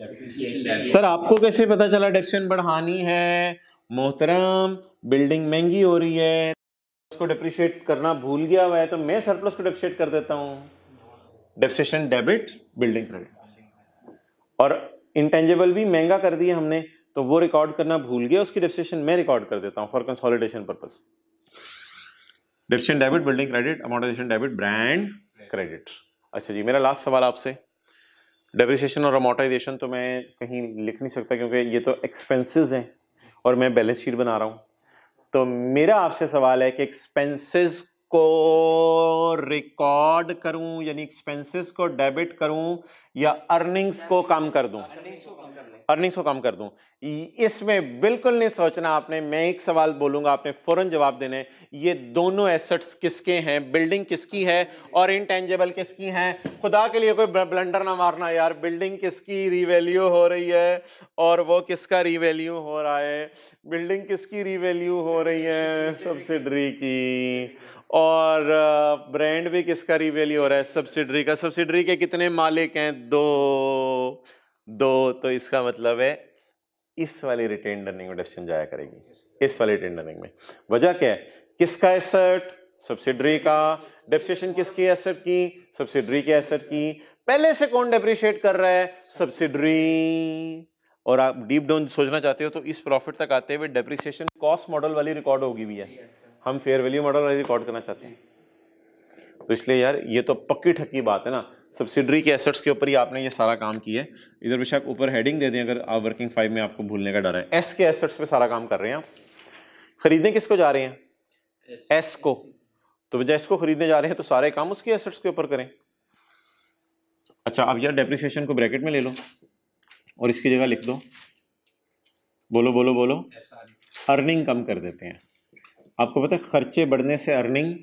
सर, आपको कैसे पता चला डेप्शन बढ़ानी है? मोहतरम, बिल्डिंग महँगी हो रही है, उसको डिप्रिशिएट करना भूल गया हुआ है तो मैं सरप्लस को डिप्रिशिएट कर देता हूँ। डेप्सेशन डेबिट बिल्डिंग क्रेडिट और इंटेंजेबल भी महँगा कर दिया हमने तो वो रिकॉर्ड करना भूल गया, उसकी डेप्रिसिएशन मैं रिकॉर्ड कर देता हूँ for consolidation purpose depreciation debit building credit amortisation debit brand credit अच्छा जी, मेरा लास्ट सवाल आपसे। डेप्रिसिएशन और अमोटाइजेशन तो मैं कहीं लिख नहीं सकता क्योंकि ये तो एक्सपेंसेस हैं और मैं बैलेंस शीट बना रहा हूँ। तो मेरा आपसे सवाल है कि एक्सपेंसेस को रिकॉर्ड करूँ यानी एक्सपेंसेस को डेबिट करूँ या अर्निंग्स को कम कर दूँ? अर्निंग्स को कम कर दूँ। इसमें बिल्कुल नहीं सोचना आपने मैं एक सवाल बोलूँगा आपने फ़ौरन जवाब देने ये दोनों एसेट्स किसके हैं? बिल्डिंग किसकी है? और इनटेंजेबल किसकी हैं? खुदा के लिए कोई ब्लंडर ना मारना यार। बिल्डिंग किसकी रिवैल्यू हो रही है? और वो किसका रिवैल्यू हो रहा है? बिल्डिंग किसकी रिवैल्यू हो रही है? सब्सिडरी की। और ब्रांड भी किसका रिवैल्यू हो रहा है? सब्सिडरी का। सब्सिडरी के कितने मालिक हैं? दो दो तो इसका मतलब है, इस वाली रिटेन अर्निंग में डिविजन जाया करेगी। इस वाली रिटेन अर्निंग में। वजह क्या है? किसका एसेट सब्सिडरी का। डेप्रिसिएशन किसकी एसेट की? सब्सिडरी के एसेट की। पहले से कौन डेप्रिशिएट कर रहा है? सब्सिडरी और आप डीप डाउन सोचना चाहते हो तो इस प्रॉफिट तक आते हुए डेप्रिसिएशन कॉस्ट मॉडल वाली रिकॉर्ड होगी भी है। हम फेयर वैल्यू मॉडल रिकॉर्ड करना चाहते हैं। तो इसलिए यार ये तो पक्की ठक्की बात है ना। सब्सिडरी के एसेट्स के ऊपर ही आपने ये सारा काम किया है। इधर बेशक ऊपर हेडिंग दे दें अगर आप वर्किंग फाइव में आपको भूलने का डर है। एस के एसेट्स पे सारा काम कर रहे हैं आप। खरीदने किसको जा रहे हैं? एस को। तो जब एस को खरीदने जा रहे हैं तो सारे काम उसके एसेट्स के ऊपर करें। अच्छा अब यार डेप्रिसिएशन को ब्रैकेट में ले लो और इसकी जगह लिख दो। बोलो बोलो बोलो। अर्निंग कम कर देते हैं। आपको पता है, खर्चे बढ़ने से अर्निंग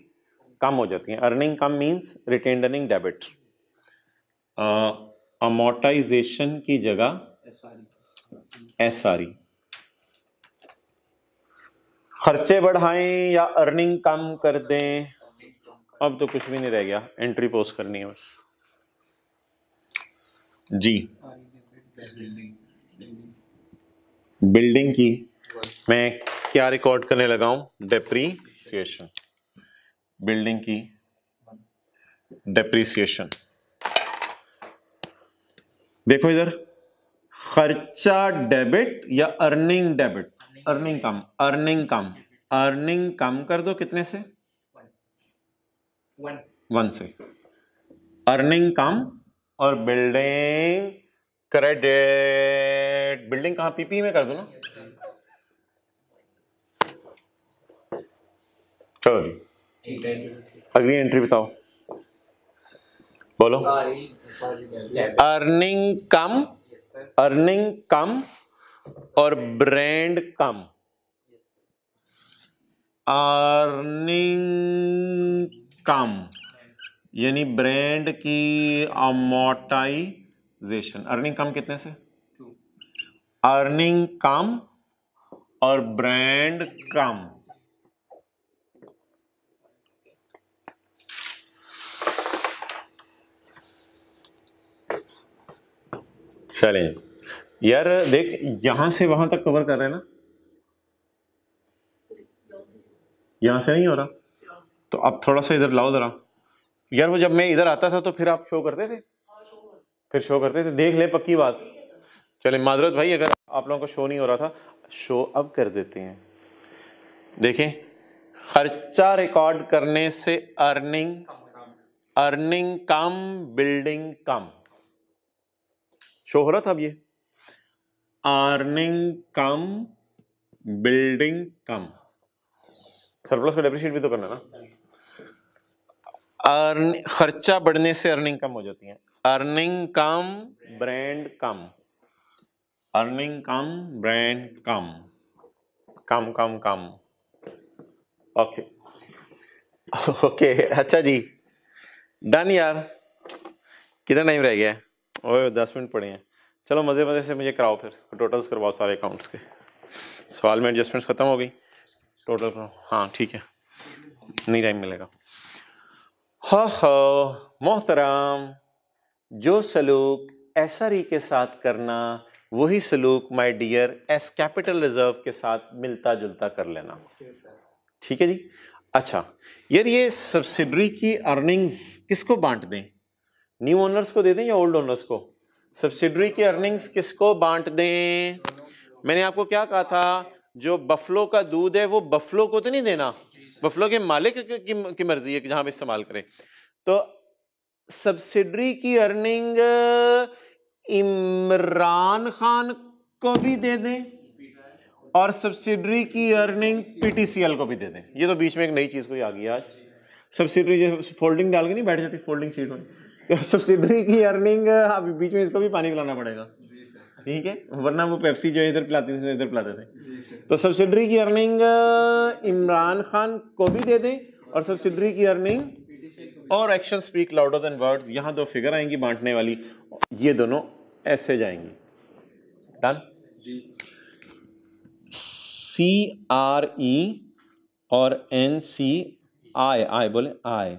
कम हो जाती है। अर्निंग कम means retained earning debit amortisation की जगह एस आर ई खर्चे बढ़ाएँ या अर्निंग कम कर दें, अब तो कुछ भी नहीं रह गया। एंट्री पोस्ट करनी है बस। जी। बिल्डिंग की। मैं क्या रिकॉर्ड करने लगा हूँ? डेप्रीसिएशन बिल्डिंग की डेप्रीसिएशन देखो इधर खर्चा डेबिट या अर्निंग डेबिट अर्निंग कम अर्निंग कम. अर्निंग कम कर दो कितने से? वन से. अर्निंग कम और बिल्डिंग क्रेडिट बिल्डिंग कहाँ? पीपी में कर दो ना? चलो जी। अगली एंट्री बताओ। बोलो। अर्निंग कम अर्निंग कम और ब्रांड कम। अर्निंग कम यानी ब्रांड की अमोटाइजेशन अर्निंग कम कितने से? अर्निंग कम और ब्रांड कम। चलें। यार, देख, यहाँ से वहाँ तक कवर कर रहे हैं ना? यहाँ से नहीं हो रहा? तो आप थोड़ा सा इधर लाओ जरा। यार, वो जब मैं इधर आता था तो फिर आप शो करते थे? फिर शो करते थे? देख ले पक्की बात। चले माजरत भाई, अगर आप लोगों को शो नहीं हो रहा था शो अब कर देते हैं। देखें, खर्चा रिकॉर्ड करने से अर्निंग अर्निंग कम बिल्डिंग कम। शो हो रहा था अब ये? अर्निंग कम बिल्डिंग कम। सरप्लस का डेप्रिशिएट भी तो करना ना। अर्न खर्चा बढ़ने से अर्निंग कम हो जाती है। अर्निंग कम ब्रांड कम। अर्निंग कम ब्रांड कम। कम कम कम। ओके ओके अच्छा जी। डन यार। कितना टाइम रह गया? है ओए दस मिनट पड़े हैं। चलो मज़े मज़े से मुझे कराओ फिर। टोटल्स करवाओ सारे अकाउंट्स के। सवाल में एडजस्टमेंट्स ख़त्म हो गई। टोटल करो। हाँ ठीक है। नहीं टाइम मिलेगा। हा हा। मोहतराम। जो सलूक एस के साथ करना वही सलूक my dear S capital reserve के साथ मिलता जुलता कर लेना। ठीक है जी? अच्छा। यार ये सब्सिडरी की अर्निंग्स किसको बांट दें? न्यू ओनर्स को दे दें या ओल्ड ओनर्स को? सब्सिडरी की अर्निंग्स किसको बांट दें? मैंने आपको क्या कहा था? जो बफलो का दूध है वो बफलो को तो नहीं देना। बफलो के मालिक की, की, मर्ज़ी है कि जहाँ इस्तेमाल करें। तो सब्सिडरी की अर्निंग इमरान खान को भी दे दें और सब्सिडरी की अर्निंग पीटीसीएल को भी दे दें। ये तो बीच में एक नई चीज़ कोई आ गई आज। सब्सिडरी जो फोल्डिंग डाल के नहीं बैठ जाती फोल्डिंग सीट में सब्सिडरी की अर्निंग अभी बीच में इसको भी पानी पिलाना पड़ेगा। ठीक है? वरना वो पेप्सी जो इधर पिलाते थे इधर पिलाते थे। तो सब्सिडरी की अर्निंग इमरान खान को भी दे दें और सब्सिडरी की अर्निंग और action speak louder than words यहाँ दो फिगर आएँगी बांटने वाली। ये दोनों ऐसे जाएँगी। डन सी आर ई और एन सी आई आई बोले आई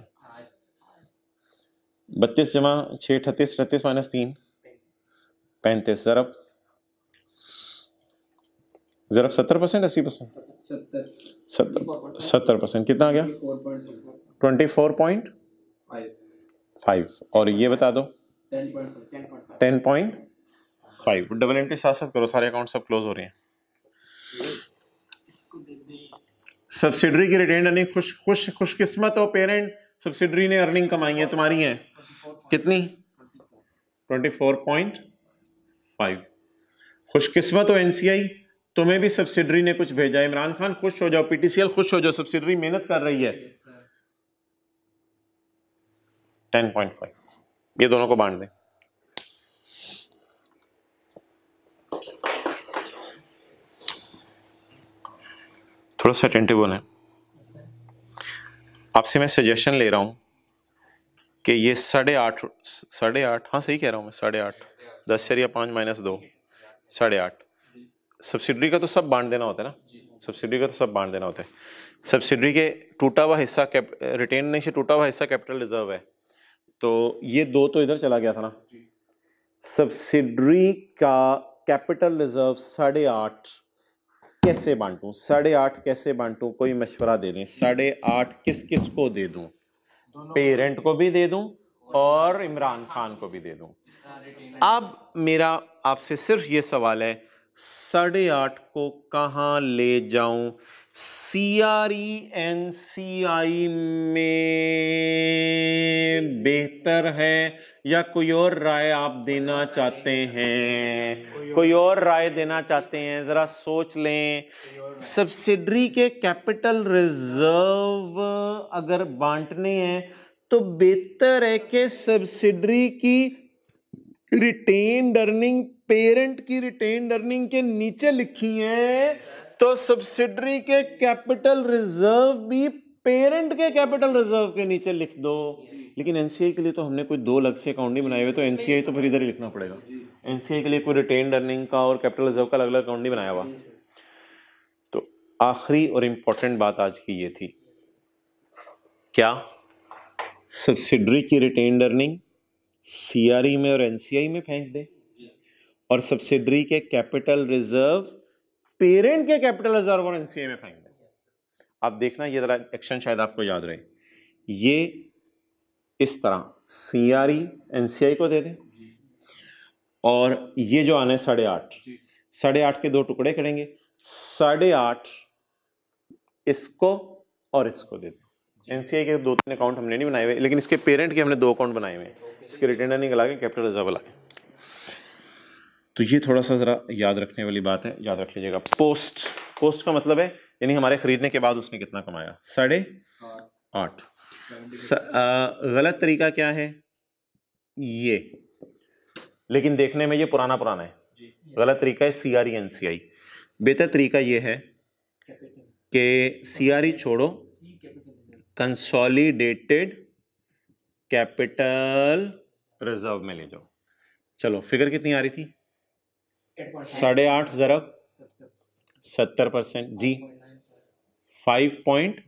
बत्तीस जमा छः, अठतीस अठतीस माइनस तीन। पैंतीस, ज़रब। ज़रब सत्तर परसेंट, अस्सी परसेंट। सत्तर। परसेंट। कितना आ गया? Twenty four point five. और ये बता दो। Ten point five. Double entry साथ साथ करो। सारे अकाउंट सब क्लोज हो रहे हैं। सब्सिडरी की रिटेन खुश खुश खुशकिस्मत हो पेरेंट सब्सिडरी ने अर्निंग कमाई है तुम्हारी है? कितनी? ट्वेंटी फोर पॉइंट फाइव खुशकिस्मत हो एनसीआई तुम्हें भी सब्सिडरी ने कुछ भेजा इमरान खान खुश हो जाओ। पीटीसीएल खुश हो जाओ। सब्सिडरी मेहनत कर रही है। टेन पॉइंट फाइव ये दोनों को बांट दें। थोड़ा सा अटेंटिव बने आपसे मैं सजेशन ले रहा हूँ कि ये साढ़े आठ साढ़े आठ हाँ सही कह रहा हूँ मैं, साढ़े आठ। दस चार या पाँच माइनस दो, साढ़े आठ। सब्सिडरी का तो सब बांट देना होता है ना? सब्सिडरी का तो सब बांट देना होता है। सब्सिडरी के टूटा हुआ हिस्सा कैप रिटेन नहीं से टूटा हुआ हिस्सा कैपिटल रिज़र्व है। तो ये दो तो इधर चला गया था ना? सब्सिडरी का कैपिटल रिज़र्व साढ़े आठ कैसे बांटूं? साढ़े आठ कैसे बांटूं? कोई मशवरा दे दें। साढ़े आठ किस किस को दे दूँ? पेरेंट को भी दे दूँ और इमरान खान को भी दे दूँ। अब मेरा आपसे सिर्फ़ ये सवाल है साढ़े आठ को कहाँ ले जाऊँ? सी आर ई एन सी आई में बेहतर है या कोई और राय आप देना चाहते हैं। कोई और राय देना चाहते हैं? ज़रा सोच लें। सब्सिडरी के कैपिटल रिज़र्व अगर बांटने हैं तो बेहतर है कि सब्सिडरी की रिटेन अर्निंग पेरेंट की रिटेन अर्निंग के नीचे लिखी है। तो सब्सिडरी के कैपिटल रिज़र्व भी पेरेंट के कैपिटल रिज़र्व के नीचे लिख दो। लेकिन एनसीआई के लिए तो हमने कोई दो अलग से अकाउंट नहीं बनाए हुए तो एनसीआई तो फिर इधर ही लिखना पड़ेगा। एनसीआई के लिए कोई रिटेन अर्निंग का और कैपिटल रिज़र्व का अलग अलग अकाउंट नहीं बनाया हुआ। तो आखिरी और इम्पोर्टेंट बात आज की ये थी। क्या सब्सिडरी की रिटेन अर्निंग सीआरई में और एनसीआई में फेंक दे? और सब्सिडरी के कैपिटल रिज़र्व पेरेंट के कैपिटल रिज़र्व और एनसीए में फेंक दें आप देखना ये जरा एक्शन शायद आपको याद रहे। ये इस तरह सी आर ई एनसीआई को दे दें। और ये जो आना है साढ़े आठ। साढ़े आठ के दो टुकड़े करेंगे। साढ़े आठ इसको और इसको दे दें। एनसीआई के दो तीन अकाउंट हमने नहीं बनाए हुए लेकिन इसके पेरेंट के हमने दो अकाउंट बनाए हुए हैं। इसके रिटर्न नहीं लगा के कैपिटल रिज़र्व लगा तो ये थोड़ा सा ज़रा याद रखने वाली बात है। याद रख लीजिएगा। पोस्ट। पोस्ट का मतलब है यानी हमारे ख़रीदने के बाद उसने कितना कमाया? साढ़े आठ। गलत तरीका क्या है? ये। लेकिन देखने में ये पुराना पुराना है। गलत तरीका है सी आर ई एन सी आई। बेहतर तरीका ये है कि सी आर ई छोड़ो। कंसोलिडेटेड कैपिटल रिज़र्व में ले जाओ। चलो फिगर कितनी आ रही थी? साढ़े आठ ज़रब सत्तर परसेंट, जी। फाइव पॉइंट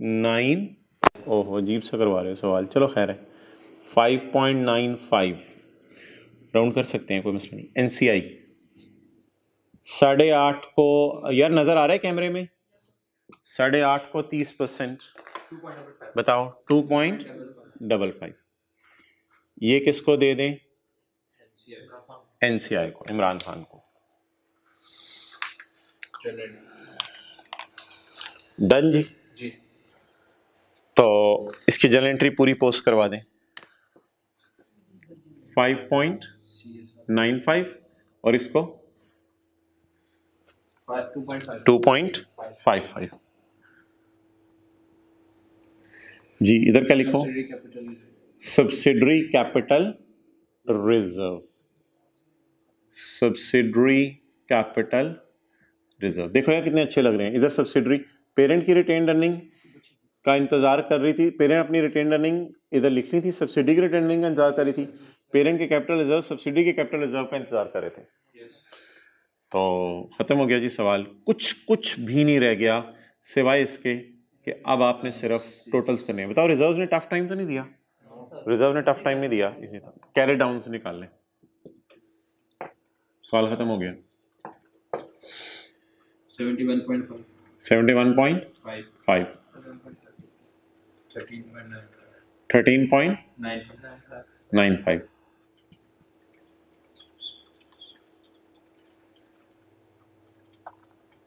नाइन ओहो, अजीब सा करवा रहे हो सवाल। चलो, खैर है। Five point nine five round कर सकते हैं, कोई मसला नहीं। एन सी आई साढ़े आठ को, यार, नज़र आ रहा है कैमरे में? साढ़े आठ को तीस परसेंट। बताओ टू पॉइंट डबल फाइव ये किसको दे दें? एनसीआई को इमरान खान को। डन जी? जी। तो इसकी जर्नल एंट्री पूरी पोस्ट करवा दें। फाइव पॉइंट नाइन फाइव और इसको? Two point five. फाइव जी इधर क्या लिखो। Subsidiary capital reserve subsidiary capital reserve देखो यार कितने अच्छे लग रहे हैं। इधर सब्सिडरी पेरेंट की रिटेन अर्निंग का इंतज़ार कर रही थी। पेरेंट अपनी रिटेन अर्निंग इधर लिख रही थी सब्सिडी की रिटेन अर्निंग का इंतज़ार कर रही थी। पेरेंट के कैपिटल रिज़र्व सब्सिडी के कैपिटल रिज़र्व का इंतज़ार कर रहे थे। तो ख़त्म हो गया जी सवाल। कुछ कुछ भी नहीं रह गया सिवाय इसके कि अब आपने सिर्फ़ टोटल्स करने हैं। बताओ रिज़र्व ने टफ टाइम तो नहीं दिया? रिज़र्व ने टफ टाइम नहीं दिया। इसी तरह। कैरी डाउन से निकाल लें। सवाल खत्म हो गया। Seventy one point five. Seventy one point five. Five thirteen point nine thirteen point nine nine five.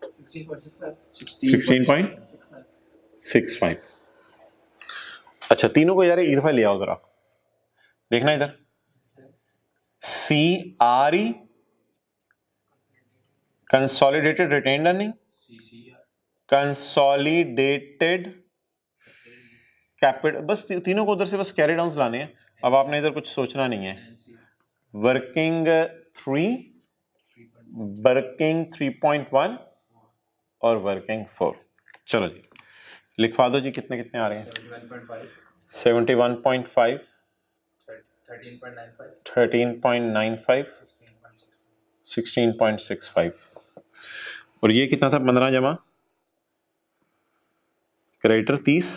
Sixteen point six five sixteen point six five. Six five अच्छा तीनों को यार एक दफ़ा ले आओ जरा। देखना इधर। C R E consolidated retained earning consolidated capital बस तीनों को उधर से बस कैरी डाउन लाने हैं। अब आपने इधर कुछ सोचना नहीं है। Working three working three point one और वर्किंग फोर चलो जी लिखवा दो जी कितने कितने आ रहे हैं? Seventy one point five thirteen point nine five sixteen point six five और ये कितना था? पंद्रह जमा? क्रेडिटर तीस?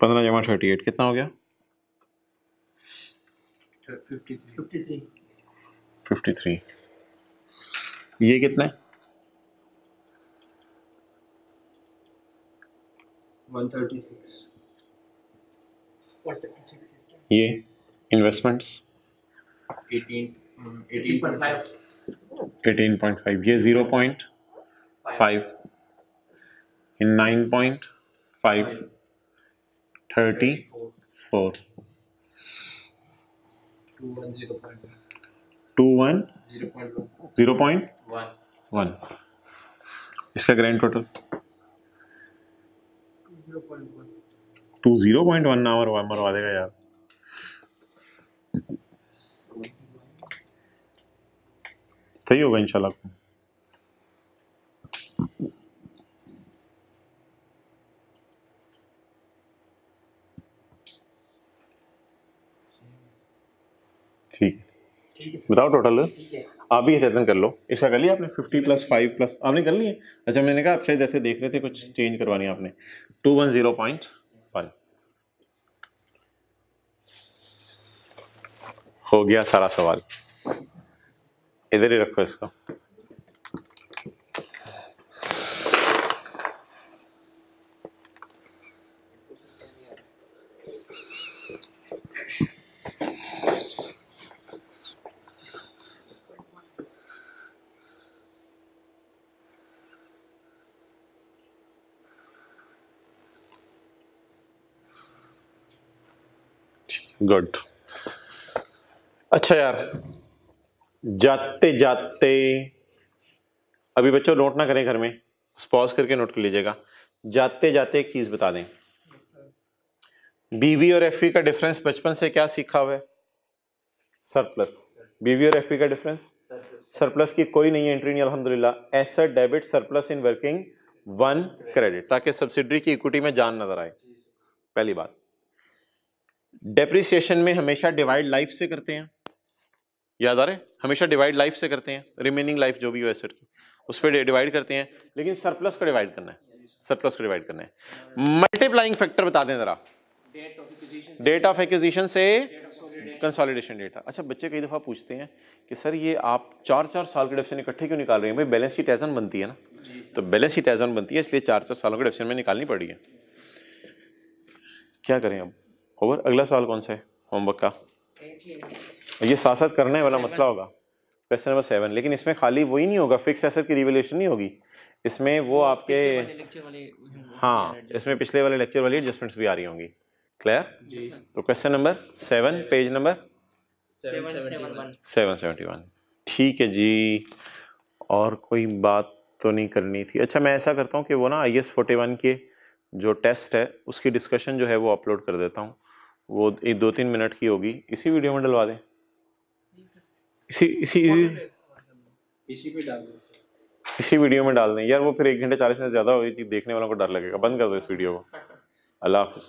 पंद्रह जमा थर्टी एट कितना हो गया? फिफ्टी थ्री ये कितना? है ये investments eighteen eighteen point five eighteen point five ये zero point five nine point five thirty four two one zero point one इसका grand total two zero point one ना मरवा मरवा देगा यार। सही होगा इंशाल्लाह ठीक ठीक है बताओ टोटल आप भी रिटर्न कर लो। इसका कर लिया आपने? फिफ्टी प्लस फाइव प्लस आपने कर लिए अच्छा मैंने कहा आप शायद ऐसे देख रहे थे कुछ चेंज करवानी आपने। Two one zero point one हो गया सारा सवाल। इधर ही रखो इसको। गुड अच्छा यार जाते जाते। अभी बच्चों नोट ना करें घर में। पॉज करके नोट कर लीजिएगा। जाते जाते एक चीज़ बता दें। बीवी और एफई का डिफरेंस बचपन से क्या सीखा हुआ है? सरप्लस बीवी और एफई का डिफरेंस सरप्लस की कोई नहीं एंट्री नहीं अल्हम्दुलिल्लाह। Asset debit surplus in working one credit ताकि सब्सिडरी की इक्विटी में जान नज़र आए। पहली बात। डेप्रिसिएशन में हमेशा डिवाइड लाइफ से करते हैं। याद आ रहे हमेशा डिवाइड लाइफ से करते हैं रिमेनिंग लाइफ जो भी हो एसेट की उस पर डिवाइड करते हैं लेकिन सरप्लस को डिवाइड करना है। सरप्लस को डिवाइड करना है। मल्टीप्लाइंग फैक्टर बता दें जरा। Date of acquisition date of acquisition से कंसोलिडेशन डेटा अच्छा बच्चे कई दफ़ा पूछते हैं कि सर ये आप चार चार साल के डेप्शन इकट्ठे क्यों निकाल रहे हैं? भाई बैलेंस शीट एजन बनती है ना? तो बैलेंस शीट एजन बनती है इसलिए चार चार सालों के डेप्शन में निकालनी पड़ी है। क्या करें अब? ओवर अगला सवाल कौन सा है? होमवर्क का। ये साथ साथ करने वाला मसला होगा। क्वेश्चन नंबर सेवन लेकिन इसमें खाली वही नहीं होगा फिक्स एसेट की रिवैल्यूएशन नहीं होगी। इसमें वो आपके वाले हाँ इसमें पिछले वाले लेक्चर वाली एडजस्टमेंट्स भी आ रही होंगी। क्लियर तो question number seven page number seven seventy one ठीक है जी। और कोई बात तो नहीं करनी थी। अच्छा मैं ऐसा करता हूँ कि वो ना आई एस फोर्टी वन के जो टेस्ट है उसकी डिस्कशन जो है वो अपलोड कर देता हूँ। वो एक दो तीन मिनट की होगी। इसी वीडियो में डलवा दें। इसी इसी इसी। इसी पे डाल दो। इसी वीडियो में डाल दें। यार वो फिर एक घंटे चालीस मिनट ज़्यादा हो गई देखने वालों को डर लगेगा। बंद कर दो इस वीडियो को। अल्लाह हाफिज़।